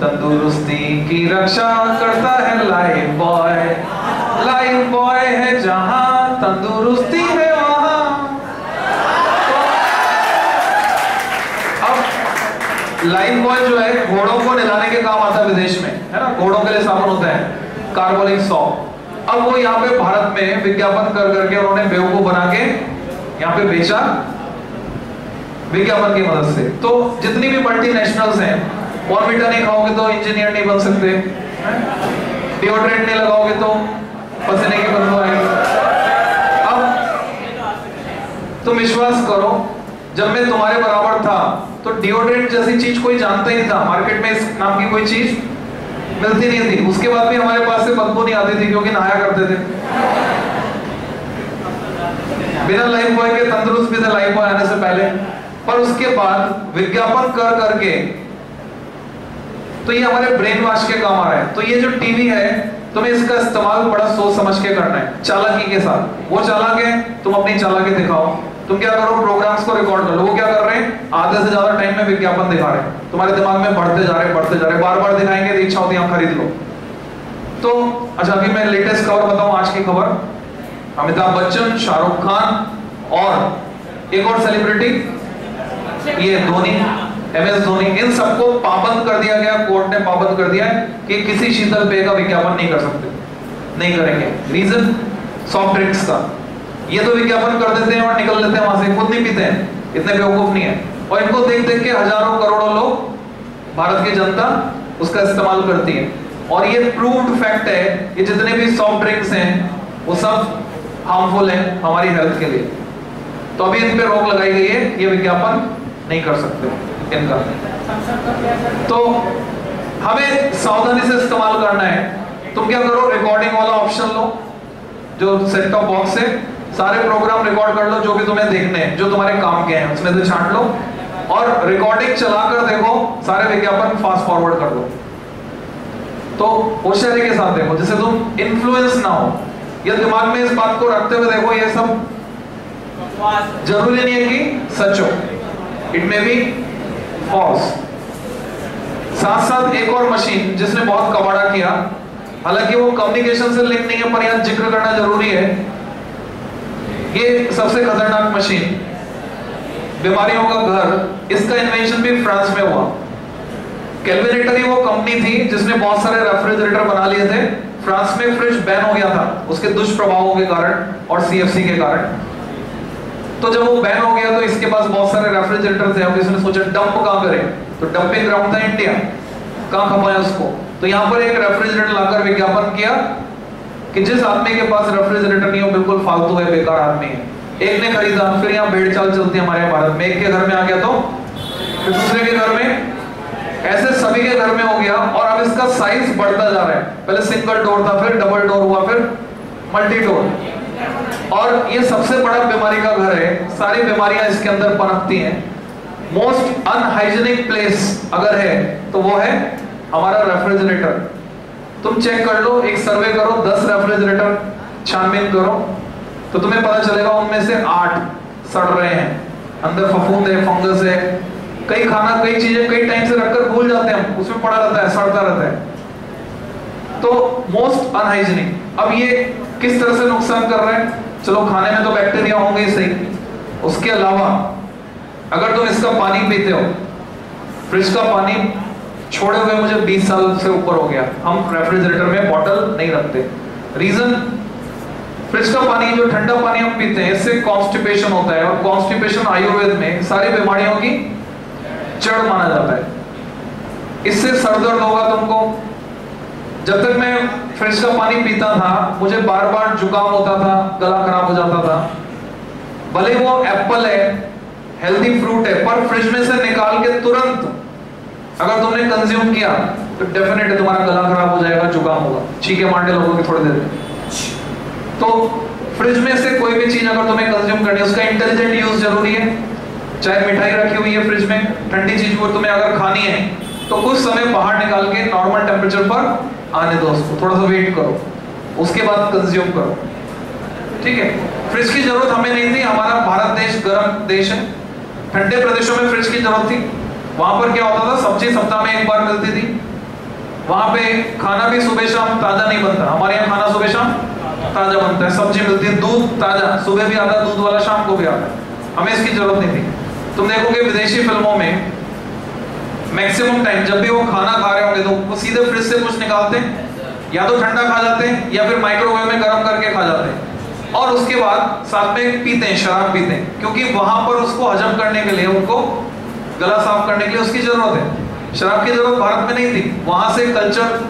Speaker 1: तंदुरुस्ती की रक्षा करता है लाइफ बॉय लाइफ बॉय है जहाँ तंदुरुस्ती है वहाँ। तो अब लाइफ बॉय जो है, घोड़ों को निलाने के काम आता है विदेश में। है ना? घोड़ों के लिए साबुन होता है। कार्बोलिक सॉप अब वो यहाँ पे भारत में विज्ञापन कर करके उन्होंने बेवकूफ़ बना के यहाँ पे बेचा विज्ञापन की मदद से। तो जितनी भी मल्टीनेशनल्स हैं बॉर्नविटा नहीं खाओगे तो इंजीनियर नहीं बन सकते डिओड्रेंट नहीं लगाओगे तो पसीने की बदबू आएगी। अब तुम विश्वास करो, जब मैं तुम्हारे बराबर था तो डिओड्रेंट जैसी चीज़ कोई जानता ही था। मार्केट में इस नाम की कोई चीज़ मिलती नहीं थी। उसके बाद भी हमारे पास से बदबू नहीं आती थी क्योंकि नहाया करते थे। बिना लाइफ बॉय के, तंदुरुस्त भी थे लाइफ बॉय आने से पहले। पर उसके बाद विज्ञापन कर करके तो ये हमारे ब्रेन वॉश के काम आ रहा है। तो ये जो टीवी है, तुम्हें इसका इस्तेमाल बड़ा सोच समझ के करना है, चालाकी के साथ। वो चालाक है, तुम अपनी चालाकी दिखाओ। तुम क्या करो? प्रोग्राम्स को रिकॉर्ड कर लो। वो क्या कर रहे हैं? आधे से ज़्यादा टाइम में विज्ञापन दिखा रहे हैं। तुम्हारे दिमाग में बढ़ते जा रहे बढ़ते जा रहे बार बार दिखाएँगे तो इच्छा होती है खरीद लो। तो अच्छा अभी मैं लेटेस्ट खबर बताऊँ आज की खबर। अमिताभ बच्चन, शाहरुख खान और एक और सेलिब्रिटी ये धोनी एम एस धोनी, इन सबको पाबंद कर दिया गया, कोर्ट ने पाबंद कर दिया है कि किसी शीतल पेय का विज्ञापन नहीं कर सकते। नहीं करेंगे। रीजन सॉफ्ट ड्रिंक्स का। ये तो विज्ञापन कर देते हैं और निकल लेते हैं वहाँ से, खुद नहीं पीते हैं। इतने बेवकूफ़ नहीं है। और इनको देख देख के हज़ारों करोड़ों लोग भारत की जनता उसका इस्तेमाल करती है। और ये प्रूव्ड फैक्ट है कि जितने भी सॉफ्ट ड्रिंक्स हैं, वो सब हार्मफुल है हमारी हेल्थ के लिए। तो अभी इन पे रोक लगाई गई है ये विज्ञापन नहीं कर सकते इनका। तो हमें सावधानी से इस्तेमाल करना है। तुम क्या करो रिकॉर्डिंग वाला ऑप्शन लो, जो सेट टॉप बॉक्स है सारे प्रोग्राम रिकॉर्ड कर लो जो भी तुम्हें देखने हैं, जो तुम्हारे काम के हैं, उसमें से छांट लो। और रिकॉर्डिंग चलाकर देखो, सारे विज्ञापन फास्ट फॉरवर्ड कर दो। तो होशियारी के साथ देखो, जिससे तुम इन्फ्लुएंस ना हो। या दिमाग में इस बात को रखते हुए देखो, ये सब ज़रूरी नहीं है कि सच हो। इट मे बी फॉल्स साथ साथ एक और मशीन जिसने बहुत कबाड़ा किया, हालाँकि वो कम्युनिकेशन से लिंक नहीं है, पर यहाँ ज़िक्र करना ज़रूरी है। ये सबसे खतरनाक मशीन बीमारियों का घर. इसका इन्वेंशन भी फ्रांस में हुआ. कैलविनेटर ही वो कंपनी थी जिसने बहुत सारे रेफ्रिजरेटर बना लिए थे. फ्रांस में फ्रिज बैन हो गया था. उसके दुष्प्रभावों के कारण और सीएफसी के कारण. तो जब वो बैन हो गया तो इसके पास बहुत सारे रेफ्रिजरेटर थे. अब इसने सोचा डंप कहाँ करें? तो डंपिंग ग्राउंड था इंडिया कहाँ खपाया उसको? तो यहाँ पर एक रेफ्रिजरेटर लाकर विज्ञापन किया. कि जिस आदमी के पास रेफ्रिजरेटर नहीं हो बिल्कुल फालतू है, बेकार आदमी है। एक ने खरीदा, फिर यहाँ भेड़ चाल चलती है हमारे भारत में। एक के घर में आ गया तो? फिर दूसरे के घर में? ऐसे सभी के घर में हो गया, और अब इसका साइज़ बढ़ता जा रहा है। पहले सिंगल डोर था, फिर डबल डोर हुआ, फिर मल्टी डोर और ये सबसे बड़ा बीमारी का घर है। सारी बीमारियाँ इसके अंदर पनपती हैं। मोस्ट अनहाइजेनिक प्लेस अगर है तो वो है हमारा रेफ्रिजरेटर तुम चेक कर लो, एक सर्वे करो, दस रेफ्रिजरेटर छानबीन करो तो तुम्हें पता चलेगा उनमें से आठ सड़ रहे हैं। अंदर फफूंद है फंगस है, कई खाना, कई चीज़ें, कई टाइम से रखकर भूल जाते हैं उसमें पड़ा रहता है, सड़ता रहता है। तो मोस्ट अनहाइजीनिक अब ये किस तरह से नुकसान कर रहे हैं? चलो, खाने में तो बैक्टीरिया होंगे ही सही। उसके अलावा, अगर तुम इसका पानी पीते हो फ्रिज का पानी छोड़े हुए मुझे 20 साल से ऊपर हो गया। हम रेफ्रिजरेटर में बॉटल नहीं रखते। रीजन फ्रिज का पानी, जो ठंडा पानी हम पीते हैं, इससे कॉन्स्टिपेशन होता है और कॉन्स्टिपेशन आयुर्वेद में सारी बीमारियों की जड़ माना जाता है। इससे सर दर्द होगा तुमको। जब तक मैं फ्रिज का पानी पीता था, मुझे बार बार जुकाम होता था, गला खराब हो जाता था। भले वो एप्पल है हेल्दी फ्रूट है, पर फ्रिज में से निकाल के तुरंत अगर तुमने कंज्यूम किया तो डेफिनेटली तुम्हारा गला खराब हो जाएगा, जुकाम होगा। छीके मारने लगोगे थोड़ी देर तो फ्रिज में से कोई भी चीज़ अगर तुम्हें कंज्यूम करनी है, उसका इंटेलिजेंट यूज़ ज़रूरी है। चाहे मिठाई रखी हुई है फ्रिज में, ठंडी चीज़ को तुम्हें अगर खानी है तो कुछ समय बाहर निकाल के नॉर्मल टेम्परेचर पर आने दो उसको। थोड़ा सा वेट करो। उसके बाद कंज्यूम करो। ठीक है? फ्रिज की ज़रूरत हमें नहीं थी। हमारा भारत देश गर्म देश है। ठंडे प्रदेशों में फ्रिज की ज़रूरत थी। वहाँ पर क्या होता था? सब्ज़ी सप्ताह में एक बार मिलती थी। वहाँ पे खाना भी सुबह शाम ताज़ा नहीं बनता। हमारे यहाँ खाना सुबह शाम ताज़ा बनता है। सब्ज़ी मिलती है, दूध ताज़ा। सुबह भी आता, दूध वाला शाम को भी आता। हमें इसकी ज़रूरत नहीं थी। तुम देखोगे विदेशी फ़िल्मों में मैक्सिमम टाइम जब भी वो खाना खा रहे होंगे तो वो सीधे फ्रिज से कुछ निकालते या तो ठंडा खा जाते हैं, या फिर माइक्रोवेव में गर्म करके खा जाते हैं। और उसके बाद साथ में पीते हैं, शराब पीते हैं। क्योंकि वहाँ पर उसको हजम करने के लिए उनको गला साफ़ करने के लिए उसकी ज़रूरत है। शराब की ज़रूरत भारत में नहीं थी। वहाँ से कल्चर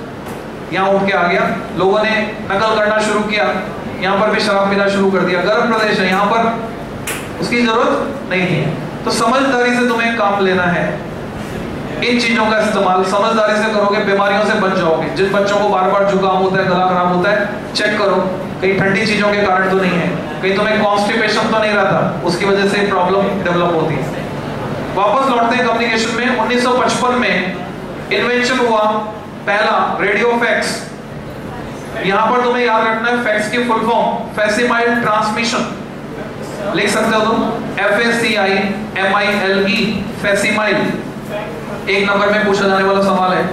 Speaker 1: यहाँ उठ के आ गया। लोगों ने नकल करना शुरू किया। यहाँ पर भी शराब पीना शुरू कर दिया। गर्म प्रदेश है। यहाँ पर उसकी ज़रूरत नहीं थी। तो समझदारी से तुम्हें काम लेना है। इन चीज़ों का इस्तेमाल समझदारी से करोगे, बीमारियों से बच जाओगे। जिन बच्चों को बार बार जुकाम होता है, गला खराब होता है चेक करो। कहीं ठंडी चीज़ों के कारण तो नहीं है। कहीं तुम्हें कॉन्स्टिपेशन तो नहीं रहता। उसकी वजह से प्रॉब्लम डेवलप होती है। वापस लौटते हैं कम्युनिकेशन में। 1955 में इन्वेंशन हुआ। पहला रेडियो फैक्स यहाँ पर तुम्हें याद रखना है फैक्स की फुल फॉर्म फैसिमाइल ट्रांसमिशन लिख सकते हो तुम? F A C I M I L E facsimile एक नंबर में पूछा जाने वाला सवाल है।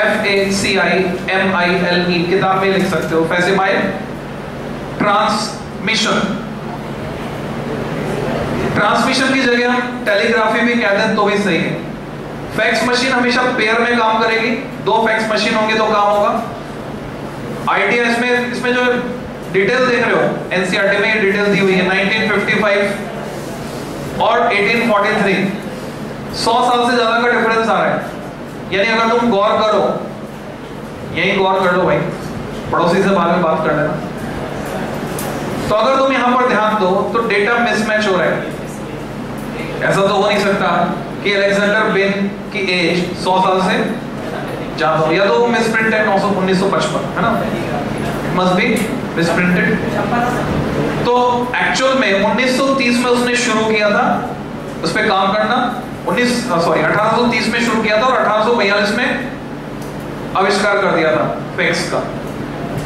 Speaker 1: F A C I M I L E किताब में लिख सकते हो। फैसिमाइल ट्रांसमिशन ट्रांसमिशन की जगह हम टेलीग्राफी भी कह दें तो भी सही है। फैक्स मशीन हमेशा पेयर में काम करेगी। दो फैक्स मशीन होंगे तो काम होगा। आइडिया इसमें इसमें जो डिटेल देख रहे हो, एनसीईआरटी में ये डिटेल दी हुई है 1955 और 1843 100 साल से ज़्यादा का डिफरेंस आ रहा है। यानी अगर तुम गौर करो, यही गौर कर लो भाई, पड़ोसी से बाद में बात कर लेना। तो अगर तुम यहाँ पर ध्यान दो तो डेटा मिसमैच हो रहा है। ऐसा तो हो नहीं सकता कि अलेक्जेंडर बेन की एज 100 साल से ज़्यादा हो। या तो वो मिसप्रिंट है 1955 है ना? मस्ट बी मिसप्रिंटेड तो एक्चुअल में 1930 में उसने शुरू किया था, उस पर काम करना। 19 सॉरी 1830 में शुरू किया था और 1842 में आविष्कार कर दिया था फैक्स का।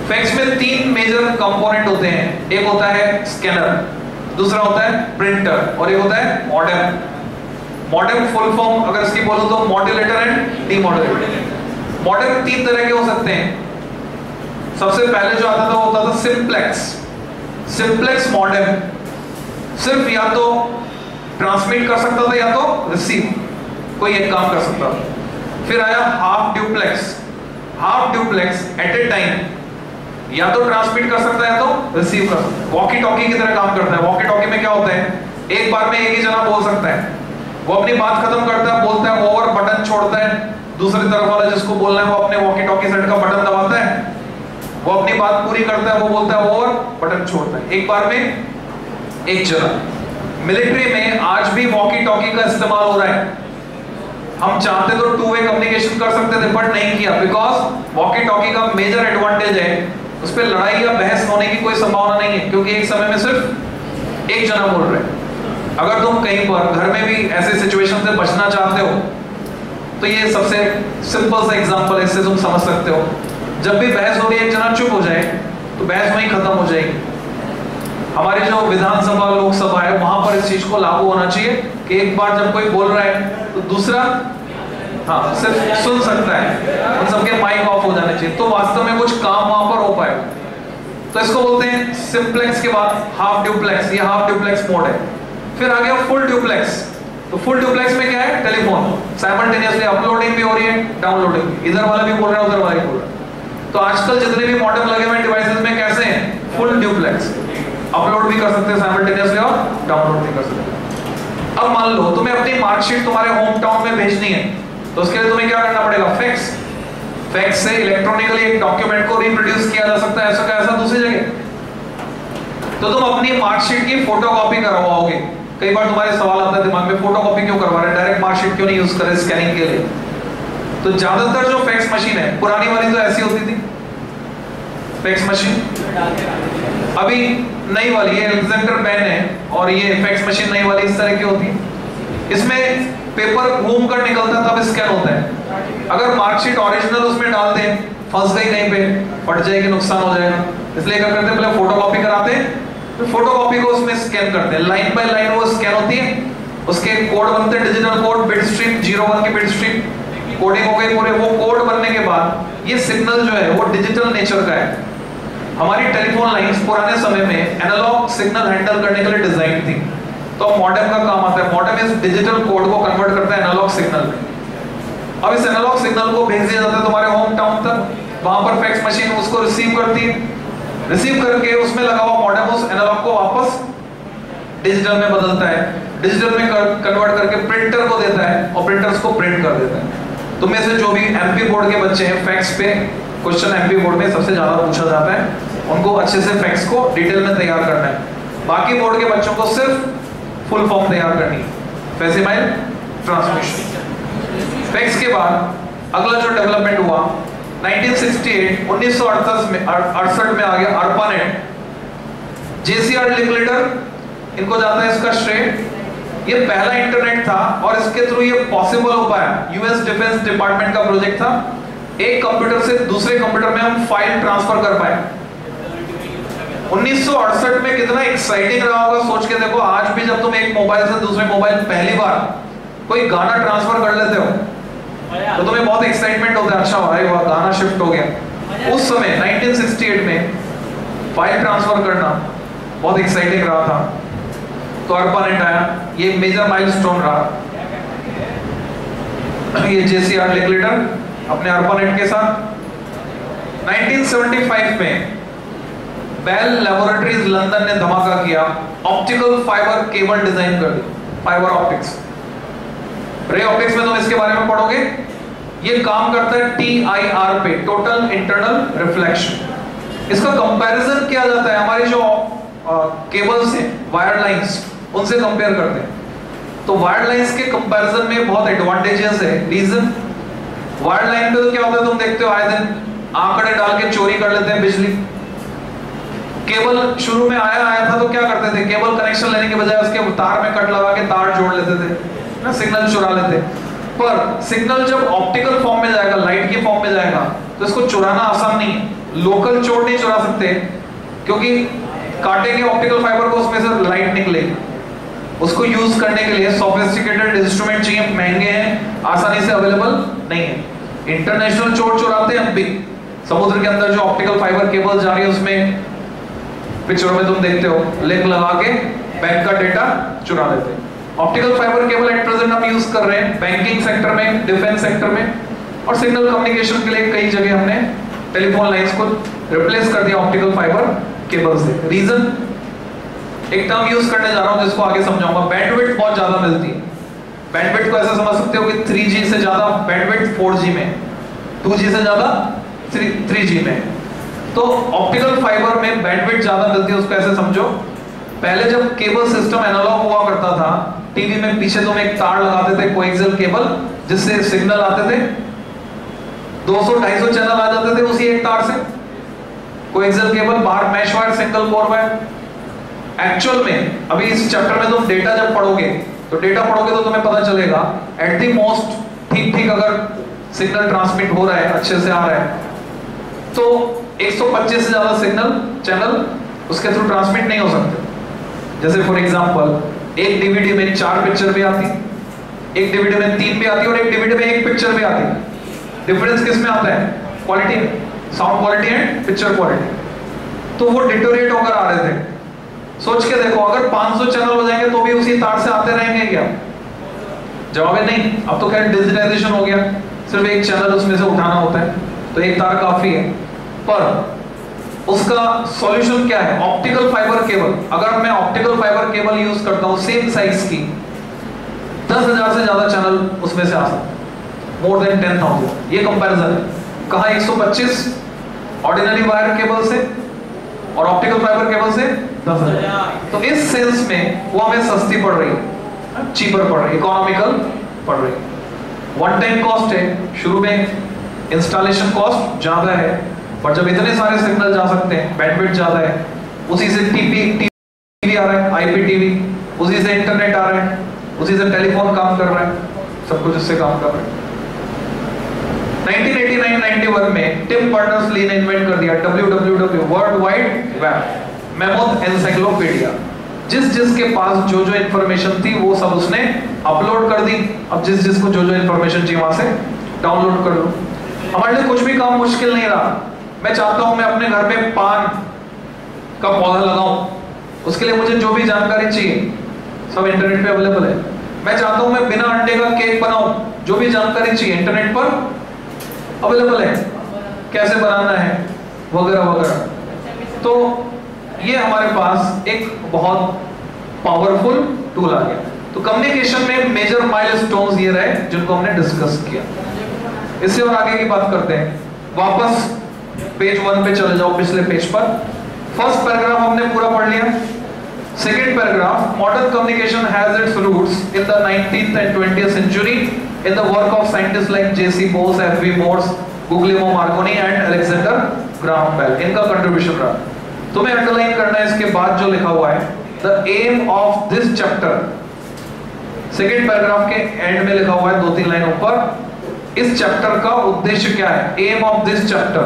Speaker 1: फैक्स में तीन मेजर कंपोनेंट होते हैं। एक होता है स्कैनर दूसरा होता है प्रिंटर और एक होता है मॉडर्न मॉडर्न फुल फॉर्म अगर इसकी बोलो तो मॉड्यूलेटर एंड डीमॉड्यूलेटर मॉडर्न तीन तरह के हो सकते हैं. सबसे पहले जो आता था, वो होता था सिंप्लेक्स सिंप्लेक्स मॉडर्न सिर्फ़ या तो ट्रांसमिट कर सकता था या तो रिसीव कोई एक काम कर सकता था. फिर आया half duplex half duplex at a time या तो ट्रांसमिट कर सकता है तो रिसीव कर सकता है वॉकी टॉकी की तरह काम करता है। वॉकी टॉकी में क्या होता है? एक बार में एक ही जना बोल सकता है। वो अपनी बात खत्म करता है, बोलता है ओवर बटन छोड़ता है। दूसरी तरफ़ वाला जिसको बोलना है, वो अपने वॉकी टॉकी सेट का बटन दबाता है। वो अपनी बात पूरी करता है, वो बोलता है ओवर बटन छोड़ता है। एक बार में एक जना। मिलिट्री में आज भी वॉकी टॉकी का इस्तेमाल हो रहा है। हम चाहते तो टू वे कम्युनिकेशन कर सकते थे बट नहीं किया बिकॉज़ वॉकी टॉकी का मेजर एडवांटेज है उस पर लड़ाई या बहस होने की कोई संभावना नहीं है, क्योंकि एक समय में सिर्फ़ एक जना बोल रहे अगर तुम कहीं पर घर में भी ऐसे सिचुएशन से बचना चाहते हो तो ये सबसे सिंपल सा एग्जांपल इससे तुम समझ सकते हो। जब भी बहस हो रही है जना चुप हो जाए तो बहस वहीं खत्म हो जाएगी। हमारी जो विधानसभा, लोकसभा है, वहाँ पर इस चीज़ को लागू होना चाहिए कि एक बार जब कोई बोल रहा है तो दूसरा हाँ सिर्फ़ सुन सकता है। उन सबके माइक ऑफ़ हो जाने चाहिए। तो वास्तव में कुछ काम वहाँ पर हो पाएगा तो इसको बोलते हैं सिंप्लेक्स के बाद हाफ़ ड्यूप्लेक्स ये हाफ़ ड्यूप्लेक्स मोड है। फिर आ गया फुल ड्यूप्लेक्स तो फुल ड्यूप्लेक्स में क्या है? टेलीफोन साइमल्टेनियसली अपलोडिंग भी हो रही है डाउनलोडिंग इधर वाला भी बोल रहा है, उधर वाला भी बोल रहा है। तो आजकल जितने भी मॉडल लगे हुए डिवाइसेस में, कैसे हैं? फुल ड्यूप्लेक्स अपलोड भी कर सकते हैं साइमल्टेनियसली और डाउनलोड भी कर सकते हैं। अब मान लो, तुम्हें अपनी मार्कशीट तुम्हारे होम टाउन में भेजनी है। तो उसके लिए तुम्हें क्या करना पड़ेगा? फैक्स फैक्स से इलेक्ट्रॉनिकली एक डॉक्यूमेंट को रिप्रोड्यूस किया जा सकता है, ऐसा का ऐसा दूसरी जगह? तो तुम अपनी मार्कशीट की फोटोकॉपी करवाओगे। कई बार तुम्हारे सवाल आता है दिमाग में फोटोकॉपी क्यों करवा रहे डायरेक्ट मार्कशीट क्यों नहीं यूज़ कर स्कैनिंग के लिए? तो ज़्यादातर जो फैक्स मशीन है, पुरानी वाली तो ऐसी होती थी। फैक्स मशीन अभी नई वाली है एलेक्जेंडर पेन है, और ये फैक्स मशीन नई वाली इस तरह की होती है। इसमें पेपर घूम कर निकलता तब स्कैन होता है। अगर मार्कशीट ओरिजिनल उसमें डाल दें, फंस गई कहीं पे, फट जाएगी नुकसान हो जाएगा। इसलिए क्या करते हैं, पहले फ़ोटो कॉपी कराते हैं, फिर फ़ोटो कॉपी को उसमें स्कैन करते हैं। लाइन बाय लाइन वो स्कैन होती है। उसके कोड बनते हैं digital code bit stream zero one की बिट स्ट्रीम कोडिंग हो गई पूरे, वो कोड बनने के बाद, ये सिग्नल जो है, वो डिजिटल नेचर का है। हमारी टेलीफोन लाइंस पुराने समय में एनालॉग सिग्नल हैंडल करने के लिए डिज़ाइन थी। तो मॉडेम का काम आता है। मॉडेम इस डिजिटल कोड को कन्वर्ट करता है एनालॉग सिग्नल में। अब इस एनालॉग सिग्नल को भेज दिया जाता है तुम्हारे होम टाउन तक। वहाँ पर फैक्स मशीन उसको रिसीव करती है। रिसीव करके उसमें लगा हुआ मॉडेम उस एनालॉग को वापस डिजिटल में बदलता है। डिजिटल में कन्वर्ट करके प्रिंटर को देता है और प्रिंटर्स को प्रिंट कर देता है। तो में से जो भी एमपी बोर्ड के बच्चे हैं फैक्ट्स पे क्वेश्चन एमपी बोर्ड में सबसे ज़्यादा पूछा जाता है। उनको अच्छे से फैक्स को डिटेल में तैयार करना है। बाकी बोर्ड के बच्चों को सिर्फ़ फुल फॉर्म तैयार करनी है। ट्रांसमिशन फैक्ट्स के बाद, अगला जो डेवलपमेंट हुआ 1968 1968 में अड़सठ में आ गया अर्पानेट जेसीआर लिंक इनको जाता है इसका श्रेय। ये पहला इंटरनेट था और इसके थ्रू ये पॉसिबल हो पाया यूएस डिफेंस डिपार्टमेंट का प्रोजेक्ट था। एक कंप्यूटर से दूसरे कंप्यूटर में हम फ़ाइल ट्रांसफ़र कर पाए। 1968 में कितना एक्साइटिंग रहा होगा सोच के देखो। आज भी जब तुम एक मोबाइल से दूसरे मोबाइल पहली बार कोई गाना ट्रांसफ़र कर लेते हो तो तुम्हें बहुत एक्साइटमेंट होता है। अच्छा भाई वाह गाना शिफ्ट हो गया। उस समय 1968 में फ़ाइल ट्रांसफ़र करना बहुत एक्साइटिंग रहा था। तो अर्पानेट आया ये मेजर माइलस्टोन रहा। ये जेसीआर लिंकलेटर अपने अर्पानेट के साथ। 1975 में बेल लेबोरेटरीज लंदन ने धमाका किया। ऑप्टिकल फाइबर केबल डिज़ाइन कर दी। फाइबर ऑप्टिक्स रे ऑप्टिक्स में तुम इसके बारे में पढ़ोगे? ये काम करता है टी आई आर पे टोटल इंटरनल रिफ्लेक्शन इसका कंपैरिजन किया जाता है। हमारे जो केबल्स हैं वायर लाइंस उनसे कंपेयर करते हैं। तो वायर लाइंस के कंपैरिजन में बहुत एडवांटेजेस है। रीजन वायर लाइन पे तो क्या होता है तुम देखते हो, आए दिन आंकड़े डाल के चोरी कर लेते हैं बिजली। केबल शुरू में आया आया था तो क्या करते थे? केबल कनेक्शन लेने के बजाय उसके तार में कट लगा के तार जोड़ लेते थे, ना सिग्नल चुरा लेते। पर सिग्नल जब ऑप्टिकल फॉर्म में जाएगा लाइट के फॉर्म में जाएगा तो इसको चुराना आसान नहीं है। लोकल चोर नहीं चुरा सकते, क्योंकि काटेंगे ऑप्टिकल फाइबर को उसमें से लाइट निकलेगी उसको यूज़ करने के लिए सोफिस्टिकेटेड इंस्ट्रूमेंट चाहिए, महँगे हैं, आसानी से अवेलेबल नहीं है। इंटरनेशनल चोर चुराते हैं समुद्र के अंदर जो ऑप्टिकल फाइबर केबल जा रही है, उसमें पिक्चरों में तुम देखते हो लिंक लगा के बैंक का डेटा चुरा लेते हैं। Optical fibre cable at present हम यूज़ कर रहे हैं बैंकिंग सेक्टर में डिफेंस सेक्टर में। और सिग्नल कम्युनिकेशन के लिए कई जगह हमने टेलीफोन लाइंस को रिप्लेस कर दिया ऑप्टिकल फाइबर केबल से। रीजन एक टर्म यूज़ करने जा रहा हूँ जिसको आगे समझाऊँगा। बैंडविड्थ बहुत ज़्यादा मिलती है। बैंडविड्थ को ऐसा समझ सकते हो कि 3G से ज़्यादा बैंडविड्थ 4G में 2G से ज़्यादा 3G में तो ऑप्टिकल फाइबर में बैंडविड्थ ज़्यादा मिलती है, उसको ऐसे समझो। पहले जब केबल सिस्टम एनालॉग हुआ करता था टीवी में पीछे तुम एक तार लगाते थे कोएक्सियल केबल जिससे सिग्नल आते थे। 200 250 चैनल आ जाते थे उसी एक तार से। कोएक्सियल केबल बाहर mesh wire single core wire actual में, अभी इस चैप्टर में तुम डेटा जब पढ़ोगे तो डेटा पढ़ोगे तो तुम्हें पता चलेगा एट दी मोस्ट ठीक ठीक अगर सिग्नल ट्रांसमिट हो रहा है, अच्छे से आ रहा है। तो 125 से ज़्यादा सिग्नल, चैनल, उसके थ्रू ट्रांसमिट नहीं हो सकते। जैसे फॉर एग्जांपल एक डीवीडी में चार पिक्चर भी आती, एक डीवीडी में तीन भी आती और एक डीवीडी में एक पिक्चर भी आती। डिफरेंस किसमें आता है? Quality sound quality and picture quality तो वो डिटोरेट होकर आ रहे थे। सोच के देखो, अगर 500 चैनल हो जाएँगे तो भी उसी तार से आते रहेंगे क्या? जवाब है नहीं। अब तो खैर डिजिटाइजेशन हो गया। सिर्फ़ एक चैनल उसमें से उठाना होता है। तो एक तार काफ़ी है। पर उसका सॉल्यूशन क्या है? ऑप्टिकल फाइबर केबल अगर मैं ऑप्टिकल फाइबर केबल यूज़ करता हूँ सेम साइज़ की दस हज़ार से ज़्यादा चैनल उसमें से आ सकते मोर देन टेन थाउज़ेंड ये कंपैरिजन है। कहा 125 ऑर्डिनरी वायर केबल से और ऑप्टिकल फाइबर केबल से दस हज़ार। तो इस सेंस में वो हमें सस्ती पड़ रही है। चीपर पड़ रही है। इकोनॉमिकल पड़ रही है। वन टाइम कॉस्ट है। शुरू में इंस्टॉलेशन कॉस्ट ज़्यादा है। पर जब इतने सारे सिग्नल जा सकते हैं बैंडविड्थ ज़्यादा है, उसी से टीपी टीवी आ रहा है आईपी टीवी उसी से इंटरनेट आ रहा है, उसी से टेलीफोन काम कर रहा है, सब कुछ इससे काम कर रहा है। 1989-91 में टिम बर्नर्स ली ने इन्वेंट कर दिया www world wide web mammoth encyclopedia जिस जिस के पास जो जो इंफॉर्मेशन थी, वो सब उसने अपलोड कर दी। अब जिस जिस को जो जो इंफॉर्मेशन चाहिए वहाँ से डाउनलोड कर लो। हमारे लिए कुछ भी काम मुश्किल नहीं रहा। मैं चाहता हूँ मैं अपने घर में पान का पौधा लगाऊँ। उसके लिए मुझे जो भी जानकारी चाहिए, सब इंटरनेट पे अवेलेबल है। मैं चाहता हूँ मैं बिना अंडे का केक बनाऊँ, जो भी जानकारी चाहिए इंटरनेट पर अवेलेबल है। कैसे बनाना है, वगैरह वगैरह। तो ये हमारे पास एक बहुत पावरफुल टूल आ गया। तो कम्युनिकेशन में मेजर माइलस्टोन्स ये रहे, जिनको हमने डिस्कस किया। इससे और आगे की बात करते हैं। वापस पेज वन पे चले जाओ पिछले पेज पर। फ़र्स्ट पैराग्राफ हमने पूरा पढ़ लिया। Second paragraph modern communication has its roots in the 19th and 20th century in the work of scientist like JC Bose FV Morse Guglielmo Marconi and Alexander Graham Bell इनका contribution रहा। तुम्हें underline करना है, इसके बाद जो लिखा हुआ है the aim of this chapter second paragraph के एंड में लिखा हुआ है दो तीन लाइन ऊपर इस चैप्टर का उद्देश्य क्या है? एम ऑफ़ दिस चैप्टर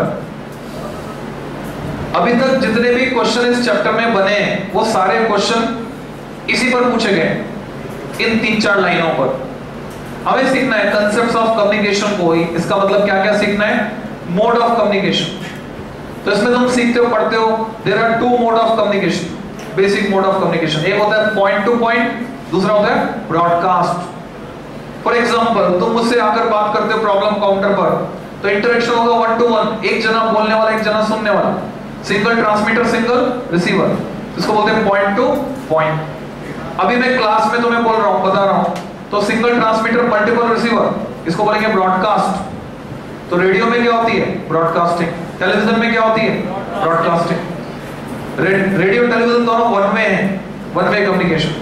Speaker 1: अभी तक जितने भी क्वेश्चन इस चैप्टर में बने हैं वो सारे क्वेश्चन इसी पर पूछे गए। इन तीन चार लाइनों पर। हमें सीखना है कंसेप्ट ऑफ़ कम्युनिकेशन को ही। इसका मतलब क्या क्या सीखना है? मोड ऑफ़ कम्युनिकेशन तो इसमें तुम सीखते हो, पढ़ते हो there are two mode of communication basic mode of communication एक होता है पॉइंट टू पॉइंट दूसरा होता है ब्रॉडकास्ट फॉर एग्ज़ाम्पल तुम मुझसे आकर बात करते हो प्रॉब्लम काउंटर पर तो इंटरेक्शन होगा वन टू वन एक जना बोलने वाला, एक जना सुनने वाला। सिंगल ट्रांसमीटर सिंगल रिसीवर इसको बोलते हैं पॉइंट टू पॉइंट अभी मैं क्लास में तुम्हें बोल रहा हूँ, बता रहा हूँ। तो सिंगल ट्रांसमीटर मल्टीपल रिसीवर इसको बोलेंगे ब्रॉडकास्ट तो रेडियो में क्या होती है? ब्रॉडकास्टिंग टेलीविज़न में क्या होती है? ब्रॉडकास्टिंग रेडियो टेलीविज़न दोनों वन वे हैं. वन वे कम्युनिकेशन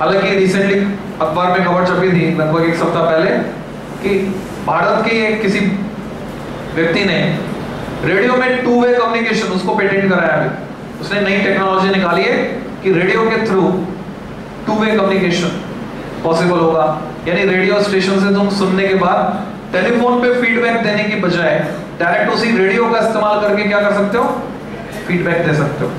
Speaker 1: हालाँकि रिसेंटली अखबार में खबर छपी थी, लगभग एक सप्ताह पहले, कि भारत के किसी व्यक्ति ने रेडियो में टू वे कम्युनिकेशन उसको पेटेंट कराया अभी। उसने नई टेक्नोलॉजी निकाली है कि रेडियो के through two way communication possible होगा। यानी रेडियो स्टेशन से तुम सुनने के बाद टेलीफोन पे फीडबैक देने की बजाय डायरेक्ट उसी रेडियो का इस्तेमाल करके क्या कर सकते हो? फीडबैक दे सकते हो।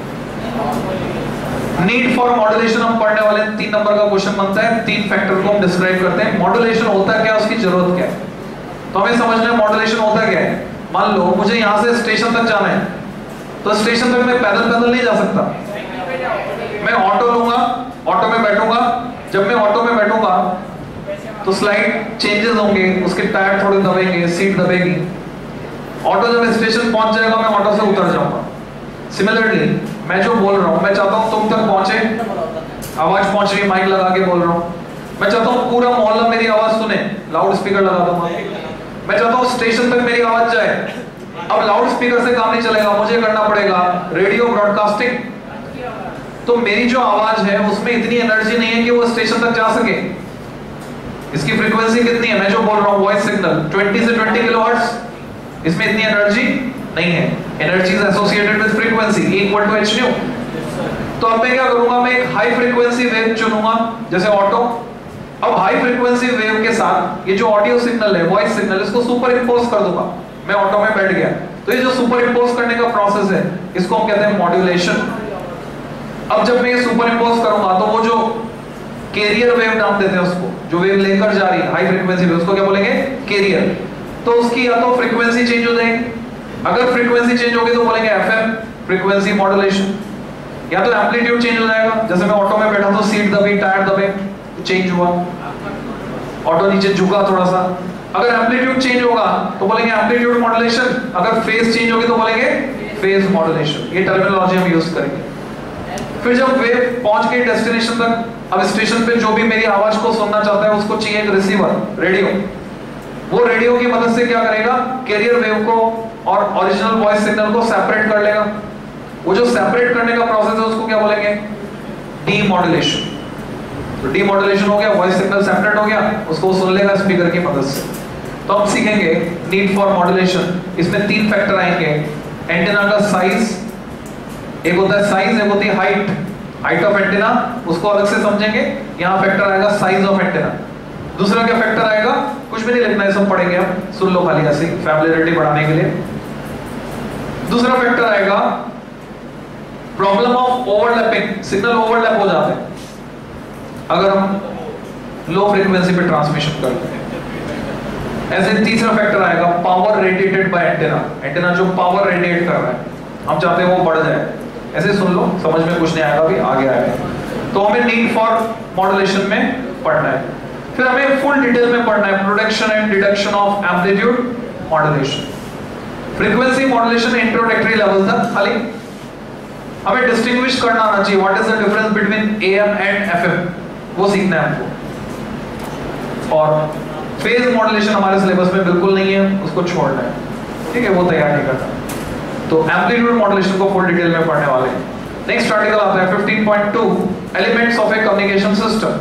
Speaker 1: नीड फॉर मॉड्यूलेशन हम पढ़ने वाले तीन नंबर का क्वेश्चन बनता है। तीन फैक्टर को हम डिस्क्राइब करते हैं। मॉड्यूलेशन होता क्या? उसकी ज़रूरत क्या है? तो हमें समझना है मॉड्यूलेशन होता क्या है? मान लो, मुझे यहाँ से स्टेशन तक जाना है तो स्टेशन तक मैं पैदल पैदल नहीं जा सकता। मैं ऑटो लूँगा ऑटो में बैठूँगा, जब मैं ऑटो में बैठूँगा तो स्लाइड चेंजेस होंगे, उसके टायर थोड़े दबेंगे सीट दबेगी। ऑटो जब स्टेशन पहुँच जाएगा, मैं ऑटो से उतर जाऊँगा। सिमिलरली मैं जो बोल रहा हूँ, मैं चाहता हूँ तुम तक पहुँचे। आवाज़ पहुँच रही माइक लगा के बोल रहा हूँ। मैं चाहता हूँ पूरा मोहल्ला मेरी आवाज़ सुने लाउड स्पीकर लगा दूँगा। मैं चाहता हूँ स्टेशन तक मेरी आवाज़ जाए। अब लाउड स्पीकर से काम नहीं चलेगा, मुझे करना पड़ेगा। Radio broadcasting. तो मेरी जो आवाज़ है, उसमें इतनी एनर्जी नहीं है कि वो स्टेशन तक जा सके। इसकी फ्रीक्वेंसी कितनी है? मैं जो बोल रहा हूँ वॉइस सिग्नल 20 से 20 किलोहर्ट्ज। इसमें इतनी एनर्जी नहीं है। Energy is associated with frequency E equal to h nu तो अब मैं क्या करूँगा? मैं एक हाई फ्रीक्वेंसी वेव चुनूँगा, जैसे ऑटो अब हाई फ्रीक्वेंसी वेव के साथ ये जो ऑडियो सिग्नल है वॉइस सिग्नल इसको सुपर इंपोज कर दूँगा। मैं ऑटो में बैठ गया। तो ये जो सुपर इंपोज करने का प्रोसेस है, इसको हम कहते हैं मॉड्यूलेशन अब जब मैं ये सुपर इंपोज करूँगा तो वो जो कैरियर वेव नाम देते हैं उसको, जो वेव लेकर जा रही है हाई फ्रीक्वेंसी वेव उसको क्या बोलेंगे? कैरियर तो उसकी या तो फ्रीक्वेंसी चेंज हो जाएगी। अगर फ्रीक्वेंसी चेंज होगी तो बोलेंगे एफएम फ्रीक्वेंसी मॉड्यूलेशन या तो एम्पलीट्यूड चेंज हो जाएगा। जैसे मैं ऑटो में बैठा तो सीट दबी टायर दबे। चेंज हुआ। ऑटो नीचे झुका थोड़ा सा अगर एम्पलीट्यूड चेंज होगा तो बोलेंगे एम्पलीट्यूड मॉड्यूलेशन अगर फ़ेज़ चेंज होगी तो बोलेंगे फ़ेज़ मॉड्यूलेशन ये टर्मिनोलॉजी हम यूज़ करेंगे। फिर जब वेव पहुँच गई डेस्टिनेशन तक, अब स्टेशन पे जो भी मेरी आवाज़ को सुनना चाहता है, उसको चाहिए एक रिसीवर रेडियो वो रेडियो की मदद से क्या करेगा? कैरियर वेव को और ओरिजिनल वॉइस सिग्नल को सेपरेट कर लेगा। वो जो सेपरेट करने का प्रोसेस है, उसको क्या बोलेंगे? डीमॉड्यूलेशन तो डीमॉड्यूलेशन हो गया वॉइस सिग्नल सेपरेट हो गया, उसको सुन लेगा स्पीकर की मदद से। तो हम सीखेंगे नीड फॉर मॉड्यूलेशन इसमें तीन फैक्टर आएँगे। एंटेना का साइज़ एक होता है साइज़ एक होती है हाइट हाइट ऑफ़ एंटेना उसको अलग से समझेंगे। यहाँ फैक्टर आएगा साइज़ ऑफ़ एंटेना दूसरा क्या फैक्टर आएगा? कुछ भी नहीं लिखना है, सब पढ़ेंगे हम सुन लो खाली ऐसे फैमिलियरिटी बढ़ाने के लिए। दूसरा फैक्टर आएगा problem of overlapping signal overlap हो जाते हैं। अगर हम लो फ्रीक्वेंसी पे ट्रांसमिशन करते हैं ऐसे तीसरा फैक्टर आएगा power radiated by antenna antenna जो पावर रेडिएट कर रहा है, हम चाहते हैं वो बढ़ जाए। ऐसे सुन लो, समझ में कुछ नहीं आएगा अभी, आगे आएगा। तो हमें नीड फॉर मॉड्यूलेशन में पढ़ना है। फिर हमें फुल डिटेल में पढ़ना है production and deduction of amplitude modulation frequency modulation introductory level तक, खाली। हमें डिस्टिंग्विश करना आना चाहिए what is the difference between AM and FM वो सीखना है हमको। और फ़ेज़ मॉडुलेशन हमारे सिलेबस में बिल्कुल नहीं है, उसको छोड़ना है। ठीक है, वो तैयार नहीं करना तो एम्पलीट्यूड मॉडुलेशन को फुल डिटेल में पढ़ने वाले हैं। नेक्स्ट आर्टिकल आता है 15.2 elements of a communication system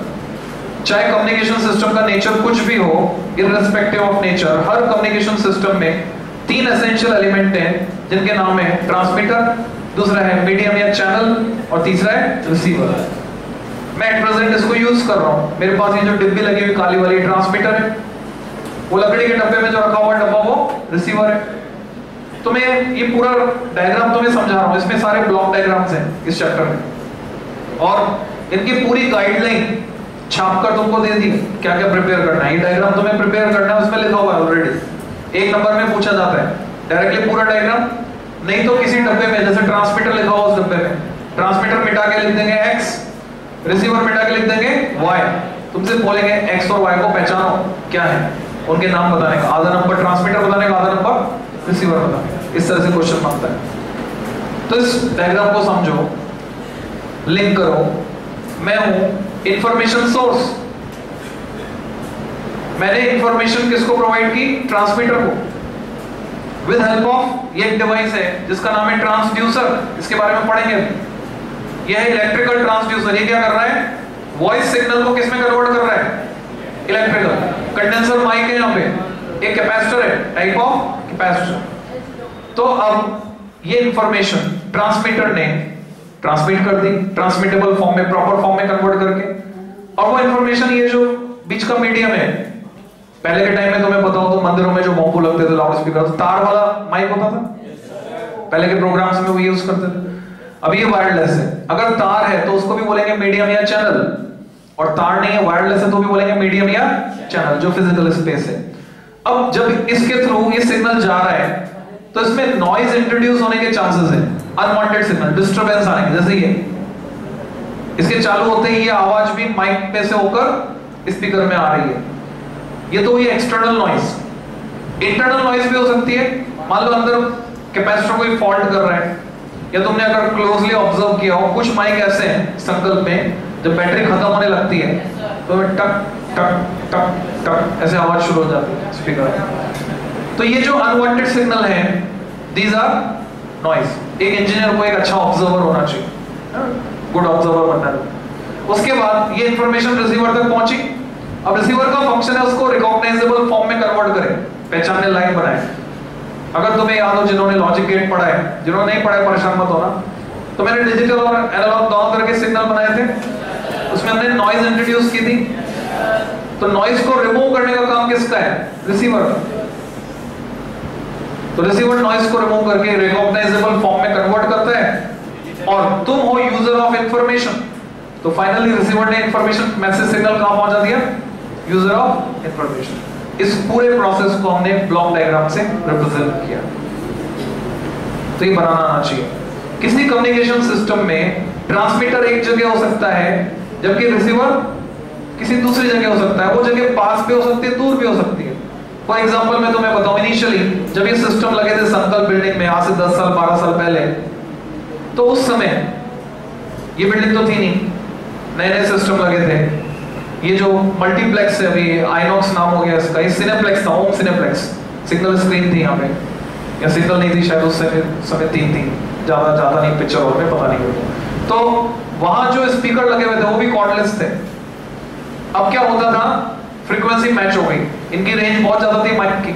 Speaker 1: चाहे कम्युनिकेशन सिस्टम का नेचर कुछ भी हो इररिस्पेक्टिव ऑफ़ नेचर हर कम्युनिकेशन सिस्टम में तीन एसेंशियल एलिमेंट हैं, जिनके नाम है ट्रांसमीटर दूसरा है मीडियम या चैनल और तीसरा है रिसीवर मैं एट प्रेजेंट इसको यूज़ कर रहा हूँ। मेरे पास ये जो डिब्बी लगी हुई काली वाली ट्रांसमीटर है, वो लकड़ी के डब्बे में जो रखा हुआ डब्बा, वो रिसीवर है। तो मैं ये पूरा डायग्राम तुम्हें समझा रहा हूँ, इसमें सारे ब्लॉक डायग्राम्स हैं इस चैप्टर में। और इनकी पूरी गाइडलाइन छाप कर तुमको दे दी क्या क्या प्रिपेयर करना है। ये डायग्राम तुम्हें प्रिपेयर करना है, उसमें लिखा हुआ है ऑलरेडी एक नंबर में पूछा जाता है। डायरेक्टली पूरा डायग्राम नहीं तो किसी डब्बे में, जैसे ट्रांसमीटर लिखा हुआ उस डब्बे में। ट्रांसमीटर मिटा के लिख देंगे एक्स रिसीवर मिटा के लिख देंगे वाई तुमसे बोलेंगे एक्स और वाई को पहचानो, क्या है? उनके नाम बताने का, आधा नंबर ट्रांसमीटर बताने का, आधा नंबर रिसीवर बताने का। इस तरह से क्वेश्चन माँगता है। तो इस डायग्राम को समझो लिंक करो। मैं हूँ इंफॉर्मेशन सोर्स मैंने इंफॉर्मेशन किसको प्रोवाइड की? ट्रांसमीटर को। विद हेल्प ऑफ़ एक डिवाइस है, जिसका नाम है ट्रांसड्यूसर इसके बारे में पढ़ेंगे यह इलेक्ट्रिकल ट्रांसड्यूसर ये क्या कर रहा है? वॉइस सिग्नल को किसमें कन्वर्ट कर रहा है? इलेक्ट्रिकल कंडेंसर माइक है यहाँ पे। एक कैपेसिटर है टाइप ऑफ़ कैपेसिटर तो अब ये इंफॉर्मेशन ट्रांसमीटर ने ट्रांसमिट कर दी ट्रांसमिटेबल फॉर्म में प्रॉपर फॉर्म में कन्वर्ट करके। और वो इंफॉर्मेशन ये जो बीच का मीडियम है, पहले के टाइम में तो मैं बताऊँ तो मंदिरों में जो मोपू लगते थे लाउड स्पीकर तो तार वाला माइक होता था? पहले के प्रोग्राम्स में वो यूज़ करते थे। अब ये वायरलेस है। अगर तार है तो उसको भी बोलेंगे मीडियम या चैनल और तार नहीं है वायरलेस है तो भी बोलेंगे मीडियम या चैनल जो फ़िज़िकल स्पेस है। अब जब इसके थ्रू ये सिग्नल जा रहा है तो इसमें नॉइज़ इंट्रोड्यूस होने के चांसेस है। अनवांटेड सिग्नल डिस्टरबेंस आने के, जैसे ये। इसके चालू होते ही ये आवाज़ भी माइक पे से होकर स्पीकर में आ रही है। ये तो ये एक्सटर्नल नॉइज़ इंटरनल नॉइज़ भी हो सकती है। मान लो अंदर कैपेसिटर कोई फॉल्ट कर रहा है। या तुमने अगर क्लोजली ऑब्ज़र्व किया हो, कुछ माइक ऐसे हैं संकल्प में जब बैटरी खत्म होने लगती है तो टक टक टक टक, ऐसे आवाज़ शुरू हो जाती है स्पीकर तो ये जो अनवांटेड सिग्नल है दीज आर नॉइज़ एक इंजीनियर को एक अच्छा ऑब्जर्वर होना चाहिए। गुड ऑब्जर्वर बनना उसके बाद ये इंफॉर्मेशन रिसीवर तक पहुँची। अब रिसीवर का फ़ंक्शन है उसको रिकॉग्नाइजेबल फॉर्म में कन्वर्ट करें। पहचानने लायक बनाए। अगर तुम्हें याद हो जिन्होंने लॉजिक गेट पढ़ा है, जिन्होंने नहीं पढ़ा परेशान मत होना। तो मैंने डिजिटल और एनालॉग दोनों तरह के सिग्नल बनाए थे। उसमें हमने नॉइज़ इंट्रोड्यूस की थी। तो नॉइज़ को रिमूव करने का काम किसका है? रिसीवर तो रिसीवर नॉइज़ को रिमूव करके रिकॉग्नाइजेबल फॉर्म में कन्वर्ट करता है और तुम हो यूज़र ऑफ़ इंफॉर्मेशन तो फाइनली रिसीवर ने इंफॉर्मेशन मैसेज सिग्नल कहाँ पहुँचा दिया? यूज़र ऑफ़ इंफॉर्मेशन इस पूरे प्रोसेस को हमने ब्लॉक डायग्राम से रिप्रेजेंट किया। तो ये बनाना आना चाहिए। किसी कम्युनिकेशन सिस्टम में ट्रांसमीटर एक जगह हो सकता है, जबकि रिसीवर किसी दूसरी जगह हो सकता है। वो जगह पास भी हो सकती है, दूर भी हो सकती है। फॉर एग्ज़ाम्पल मैं तुम्हें बताऊँ इनिशियली जब ये सिस्टम लगे थे संकल्प बिल्डिंग में, आज से 10 साल 12 साल पहले तो उस समय ये बिल्डिंग तो थी नहीं। नए नए सिस्टम लगे थे। ये जो मल्टीप्लेक्स है अभी आइनॉक्स नाम हो गया इसका, ये सिनेप्लेक्स था होम सिनेप्लेक्स सिग्नल स्क्रीन थी यहाँ पे। या सिग्नल नहीं थी, शायद उस समय समय तीन थी। ज़्यादा ज़्यादा नहीं पिक्चर हॉल में पता नहीं तो वहाँ जो स्पीकर लगे हुए थे, वो भी कॉर्डलेस थे। अब क्या होता था? फ्रीक्वेंसी मैच हो गई। इनकी रेंज बहुत ज़्यादा थी माइक की।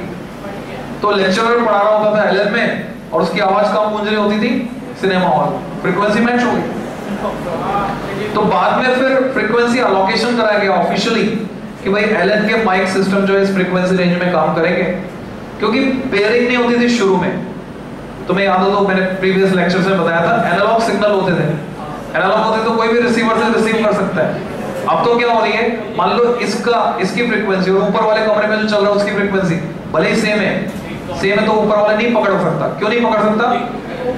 Speaker 1: तो लेक्चरर पढ़ा रहा होता था एलएन में, और उसकी आवाज़ कम गूंज रही होती थी सिनेमा हॉल फ्रीक्वेंसी मैच हो गई। तो बाद में फिर फ्रीक्वेंसी अलोकेशन कराया गया ऑफिशियली कि भाई एलएन के माइक सिस्टम जो है इस फ्रीक्वेंसी रेंज में काम करेंगे। क्योंकि पेयरिंग नहीं होती थी शुरू में। तुम्हें याद हो तो मैंने प्रीवियस लेक्चर में बताया था एनालॉग सिग्नल होते थे। एनालॉग होते तो कोई भी रिसीवर से रिसीव कर सकता है। अब तो क्या हो रही है, मान लो इसका, इसकी फ्रीक्वेंसी और ऊपर वाले कमरे में जो चल रहा है उसकी फ्रीक्वेंसी भले ही सेम है। सेम है तो ऊपर वाला नहीं पकड़ सकता। क्यों नहीं पकड़ सकता?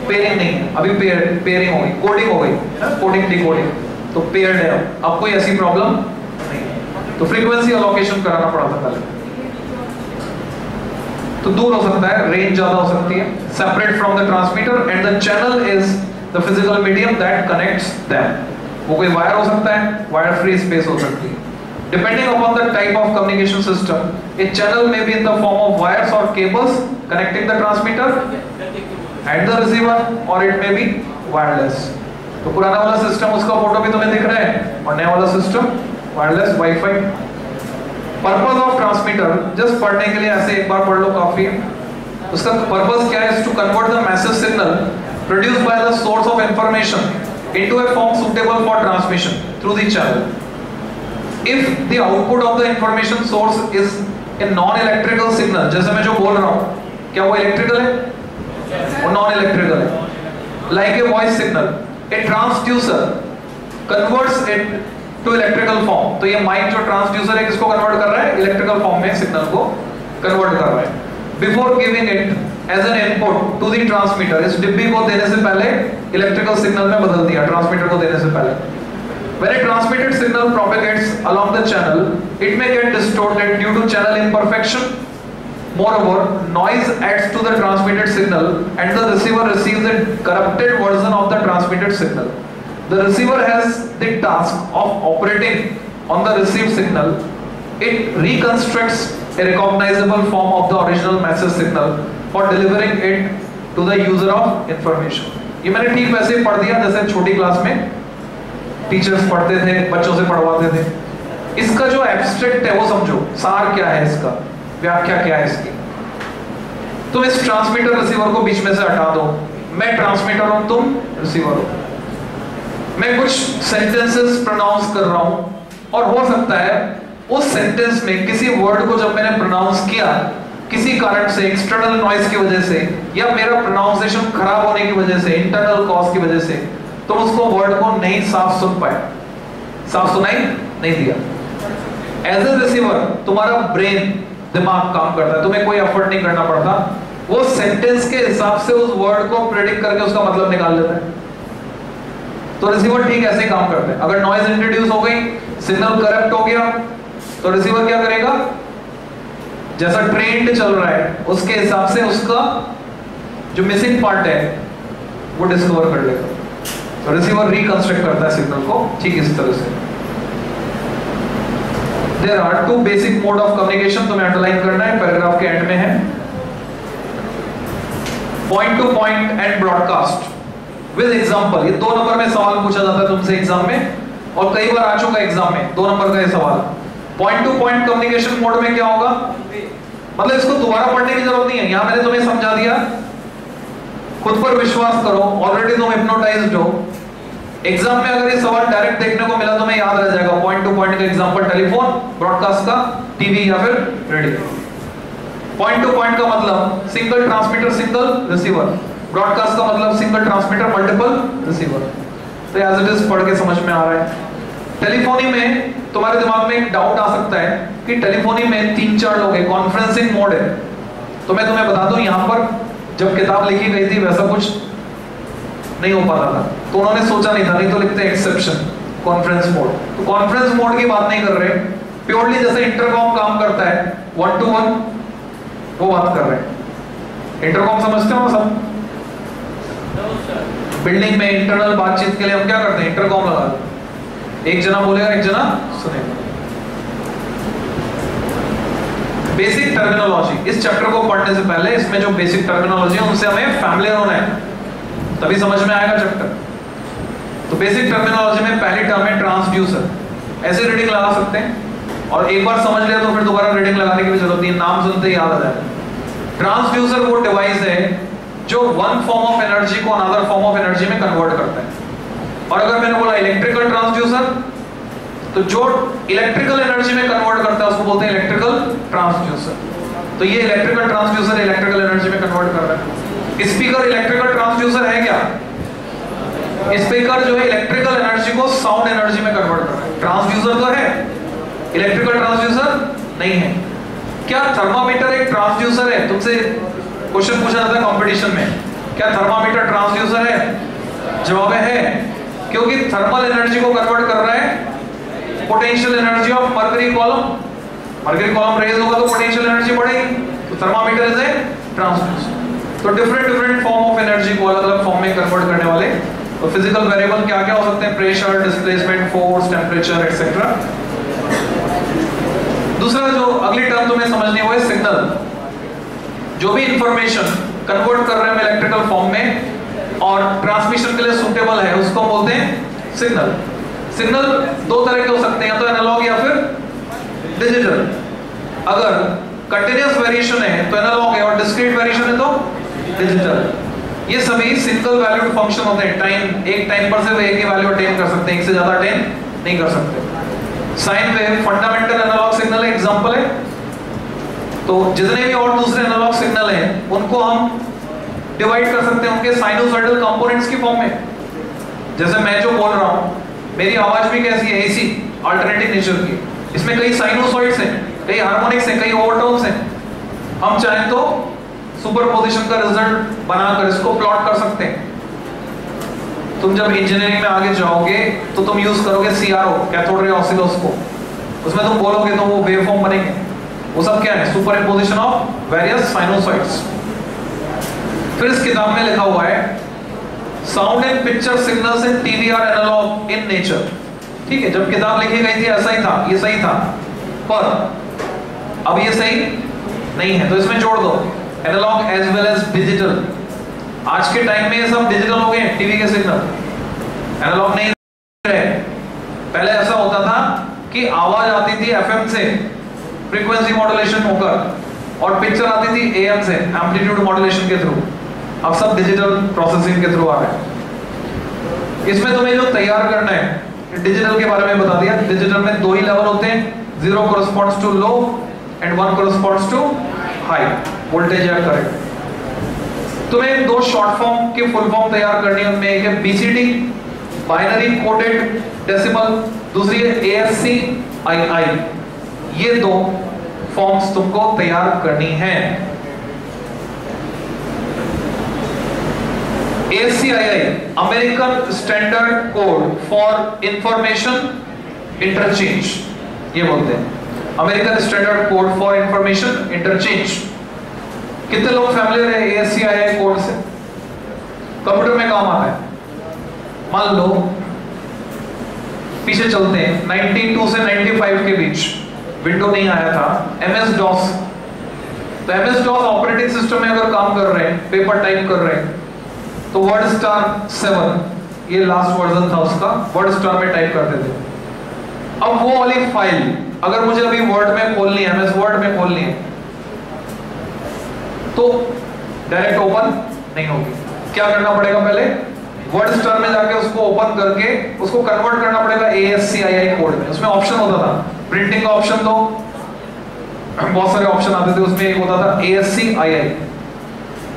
Speaker 1: पेयरिंग नहीं। अभी पेयर पेयरिंग हो गई। कोडिंग हो गई। कोडिंग डिकोडिंग तो पेयर्ड है। अब कोई ऐसी प्रॉब्लम नहीं। तो फ्रीक्वेंसी अलोकेशन कराना पड़ा था पहले। तो दूर हो सकता है। रेंज ज़्यादा हो सकती है। Separate from the transmitter and the channel is the physical medium that connects them वो कोई वायर हो सकता है। वायर फ्री स्पेस हो सकती है। depending upon the type of communication system, a channel may be in the form of wires or cables connecting the transmitter and the receiver, or it may be wireless. तो पुराना वाला system उसका photo भी तुम्हें दिख रहा है। और नया वाला system wireless wifi purpose of transmitter just पढ़ने के लिए ऐसे एक बार पढ़ लो काफ़ी। उसका पर्पस क्या है? To convert the message signal produced by the source of information into a form suitable for transmission through the channel channel. If the output of the information source is a non-electrical जैसे मैं जो बोल रहा हूँ, क्या वो electrical है? वो नॉन इलेक्ट्रिकल है। Like a voice signal a transducer converts it to electrical form तो ये माइक जो ट्रांसड्यूसर है, किसको कन्वर्ट कर रहा है? इलेक्ट्रिकल फॉर्म में सिग्नल को कन्वर्ट कर रहा है। Before giving it as an input to the transmitter इस डिब्बी को देने से पहले इलेक्ट्रिकल सिग्नल में बदल दिया ट्रांसमीटर को देने से पहले। When a transmitted signal propagates along the channel, it may get distorted due to channel imperfection. Moreover, noise adds to the transmitted signal and the receiver receives a corrupted version of the transmitted signal. The receiver has the task of operating on the received signal. It reconstructs a recognizable form of the original message signal for delivering it to the user of information. ये मैंने ठीक वैसे पढ़ दिया जैसे छोटी class में teachers पढ़ते थे, बच्चों से पढ़वाते थे। इसका जो एब्स्ट्रैक्ट है, वो समझो, सार क्या है इसका? व्याख्या क्या है इसकी? तुम इस ट्रांसमीटर रिसीवर को बीच में से हटा दो। मैं ट्रांसमीटर हूँ, तुम रिसीवर हो। मैं कुछ सेंटेंसेस प्रोनाउंस कर रहा हूँ, और हो सकता है, उस सेंटेंस में किसी वर्ड को जब मैंने प्रोनाउंस किया, किसी कारण से एक्सटर्नल नॉइज़ की वजह से, या मेरा प्रोनाउंसिएशन खराब होने की वजह से इंटरनल कॉज की वजह से तुम उसको वर्ड को नहीं साफ़ सुन पाए साफ़ सुनाई नहीं दिया। एज ए रिसीवर तुम्हारा ब्रेन दिमाग काम करता है। तुम्हें कोई एफर्ट नहीं करना पड़ता। वो सेंटेंस के हिसाब से उस वर्ड को प्रेडिक्ट करके उसका मतलब निकाल लेता है। तो रिसीवर ठीक ऐसे ही काम करते हैं। अगर नॉइज़ इंट्रोड्यूस हो गई सिग्नल करप्ट हो गया तो रिसीवर क्या करेगा? जैसा ट्रेंड चल रहा है, उसके हिसाब से उसका जो मिसिंग पार्ट है, वो डिस्कवर कर लेगा। तो रिसीवर रिकंस्ट्रक्ट करता है सिग्नल को, ठीक इस तरह से। There are two basic mode of communication तुम्हें अंडरलाइन करना है पैराग्राफ के एंड में है। Point to point and broadcast with example ये दो नंबर में सवाल पूछा जाता है तुमसे एग्ज़ाम में, और कई बार आ चुका एग्ज़ाम में, दो नंबर का ये सवाल। Point to point communication mode में क्या होगा? मतलब इसको दोबारा पढ़ने की ज़रूरत नहीं है। यहाँ मैंने तुम्हें समझा दिया। खुद पर विश्वास करो। ऑलरेडी तुम हिप्नोटाइज्ड हो। एग्ज़ाम में अगर ये सवाल डायरेक्ट देखने को मिला तो मैं याद रह जाएगा। पॉइंट टू पॉइंट का एग्जांपल टेलीफोन ब्रॉडकास्ट का टीवी या फिर रेडियो पॉइंट टू पॉइंट का मतलब single transmitter single receiver broadcast का मतलब सिंगल ट्रांसमीटर मल्टीपल रिसीवर तो एज इट इज़ पढ़ के समझ में आ रहा है। टेलीफोनी में तुम्हारे दिमाग में एक डाउट आ सकता है कि टेलीफोनी में तीन चार लोग हैं कॉन्फ्रेंसिंग मोड है। तो मैं तुम्हें बता दूँ, यहाँ पर जब किताब लिखी गई थी, वैसा कुछ नहीं हो पाता था। तो उन्होंने सोचा नहीं था, नहीं तो लिखते एक्सेप्शन कॉन्फ्रेंस मोड तो कॉन्फ्रेंस मोड की बात नहीं कर रहे प्योरली जैसे इंटरकॉम काम करता है वन टू वन वो बात कर रहे हैं। इंटरकॉम समझते हो सब? बिल्डिंग में इंटरनल बातचीत के लिए हम क्या करते हैं? इंटरकॉम लगा एक जना बोलेगा, एक जना सुनेगा। बेसिक टर्मिनोलॉजी इस चैप्टर को पढ़ने से पहले इसमें जो बेसिक टर्मिनोलॉजी है, उनसे हमें फैमिलियर होना है। तभी समझ में आएगा चैप्टर तो बेसिक टर्मिनोलॉजी में पहली टर्म है ट्रांसड्यूसर ऐसे रीडिंग लगा सकते हैं। और एक बार समझ लिया तो फिर दोबारा रीडिंग लगाने की ज़रूरत नहीं नाम सुनते याद आ जाए। ट्रांसड्यूसर वो डिवाइस है जो वन फॉर्म ऑफ़ एनर्जी को अनदर फॉर्म ऑफ़ एनर्जी में कन्वर्ट करता है। और अगर मैंने बोला इलेक्ट्रिकल ट्रांसड्यूसर तो जो इलेक्ट्रिकल एनर्जी में कन्वर्ट करता है, उसको बोलते हैं इलेक्ट्रिकल ट्रांसड्यूसर तो ये इलेक्ट्रिकल ट्रांसड्यूसर इलेक्ट्रिकल एनर्जी में कन्वर्ट कर रहा है। स्पीकर इलेक्ट्रिकल ट्रांसड्यूसर है क्या? स्पीकर जो है इलेक्ट्रिकल एनर्जी को साउंड एनर्जी में कन्वर्ट कर रहा है। ट्रांसड्यूसर तो है, इलेक्ट्रिकल ट्रांसड्यूसर नहीं है। क्या थर्मामीटर एक ट्रांसड्यूसर है? तुमसे क्वेश्चन पूछा जाता है कंपटीशन में। क्या थर्मामीटर ट्रांसड्यूसर है? जवाब है, क्योंकि थर्मल एनर्जी को कन्वर्ट कर रहा है potential energy of mercury column mercury column raise होगा तो पोटेंशियल एनर्जी बढ़ेगी। तो थर्मामीटर इज़ ए ट्रांसड्यूसर तो different different form of energy को अलग अलग फॉर्म में कन्वर्ट करने वाले। तो फ़िज़िकल वेरिएबल क्या क्या हो सकते हैं? Pressure displacement force temperature etcetera दूसरा जो अगली टर्म तुम्हें समझनी है सिग्नल जो भी इंफॉर्मेशन कन्वर्ट कर रहे हैं इलेक्ट्रिकल फॉर्म में, और ट्रांसमिशन के लिए सुटेबल है, उसको बोलते हैं सिग्नल सिग्नल दो तरह के हो सकते हैं, या तो एनालॉग या फिर डिजिटल अगर कंटिन्यूस वेरिएशन है तो एनालॉग है, और डिस्क्रीट वेरिएशन है तो डिजिटल ये सभी सिंगल वैल्यूड फ़ंक्शन होते हैं. टाइम एक टाइम पर सिर्फ़ एक ही वैल्यू अटेन कर सकते हैं. एक से ज़्यादा अटेन नहीं कर सकते. Sine wave fundamental analogue signal example है. तो जितने भी और दूसरे एनालॉग सिग्नल हैं, उनको हम डिवाइड कर सकते हैं उनके साइनोसॉइडल कंपोनेंट्स की फॉर्म में. जैसे मैं जो बोल रहा हूँ, मेरी आवाज़ भी कैसी है? एसी अल्टरनेटिव नेचर की. इसमें कई साइनोसॉइड्स हैं, कई हार्मोनिक्स हैं, कई ओवरटोन्स हैं. हम चाहें तो सुपरपोजिशन का रिज़ल्ट बनाकर इसको प्लॉट कर सकते हैं। तुम जब इंजीनियरिंग में आगे जाओगे तो तुम यूज़ करोगे सीआरओ कैथोड रे ऑसिलोस्कोप। उसमें तुम बोलोगे तो वो वेवफॉर्म बनेंगे। वो सब क्या है? Superimposition of various sinusoids. फिर इस किताब में लिखा हुआ है sound and picture signals in TV are analogue in nature ठीक है, जब किताब लिखी गई थी, ऐसा ही था, ये सही था। पर, अब ये सही नहीं है तो इसमें जोड़ दो। Analogue as well as digital. आज के टाइम में ये सब डिजिटल हो गए टीवी के सिग्नल। एनालॉग नहीं रहे पहले ऐसा होता था कि आवाज़ आती थी एफएम से फ्रीक्वेंसी मॉड्यूलेशन होकर, और पिक्चर आती थी एएम से एम्पलीट्यूड मॉड्यूलेशन के थ्रू अब सब डिजिटल प्रोसेसिंग के थ्रू आ रहे हैं। इसमें तुम्हें जो तैयार करना है डिजिटल के बारे में बता दिया। डिजिटल में दो ही लेवल होते हैं zero corresponds to low and one corresponds to high voltage या करंट तुम्हें दो शॉर्ट फॉर्म के फुल फॉर्म तैयार करनी है। उनमें एक है बीसीडी बाइनरी कोडेड डेसिमल दूसरी है एएससी आई ये दो फॉर्म्स तुमको तैयार करनी है। ACII American standard code for information interchange ये बोलते हैं। American standard code for information interchange कितने लोग फैमिलियर है ACII कोड से? कंप्यूटर में काम आता है। मान लो, पीछे चलते हैं 92 से 95 के बीच। विंडो नहीं आया था। एमएस डॉस तो एमएस डॉस ऑपरेटिंग सिस्टम में अगर काम कर रहे हैं पेपर टाइप कर रहे हैं तो वर्ड स्टार सेवन ये लास्ट वर्जन था उसका वर्ड स्टार में टाइप करते थे अब वो वाली फ़ाइल अगर मुझे अभी वर्ड में खोलनी है एमएस वर्ड में खोलनी है तो डायरेक्ट ओपन नहीं होगी। क्या करना पड़ेगा पहले? वर्ड स्टार में जाके उसको ओपन करके, उसको कन्वर्ट करना पड़ेगा ए S C I I code में। उसमें ऑप्शन होता था। प्रिंटिंग का ऑप्शन दो। बहुत सारे ऑप्शन आते थे, उसमें एक होता था ए एस सी आई आई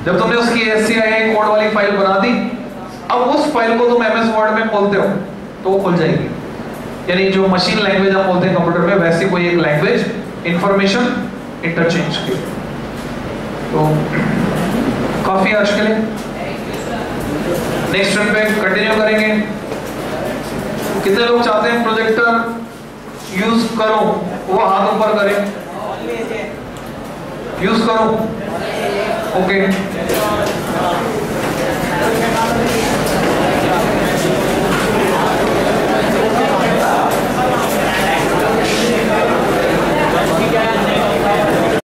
Speaker 1: जब तुमने उसकी A S C I I code वाली फ़ाइल बना दी, अब उस फ़ाइल को तुम एम एस वर्ड में खोलते हो तो वो खुल जाएगी। यानी जो मशीन लैंग्वेज हम बोलते हैं कंप्यूटर में, वैसी कोई एक लैंग्वेज इंफॉर्मेशन इंटरचेंज की। तो काफ़ी आज के लिए। नेक्स्ट रन पे कंटिन्यू करेंगे। कितने लोग चाहते हैं प्रोजेक्टर यूज़ करो? वो हाथ ऊपर करें। यूज़ करो? ओके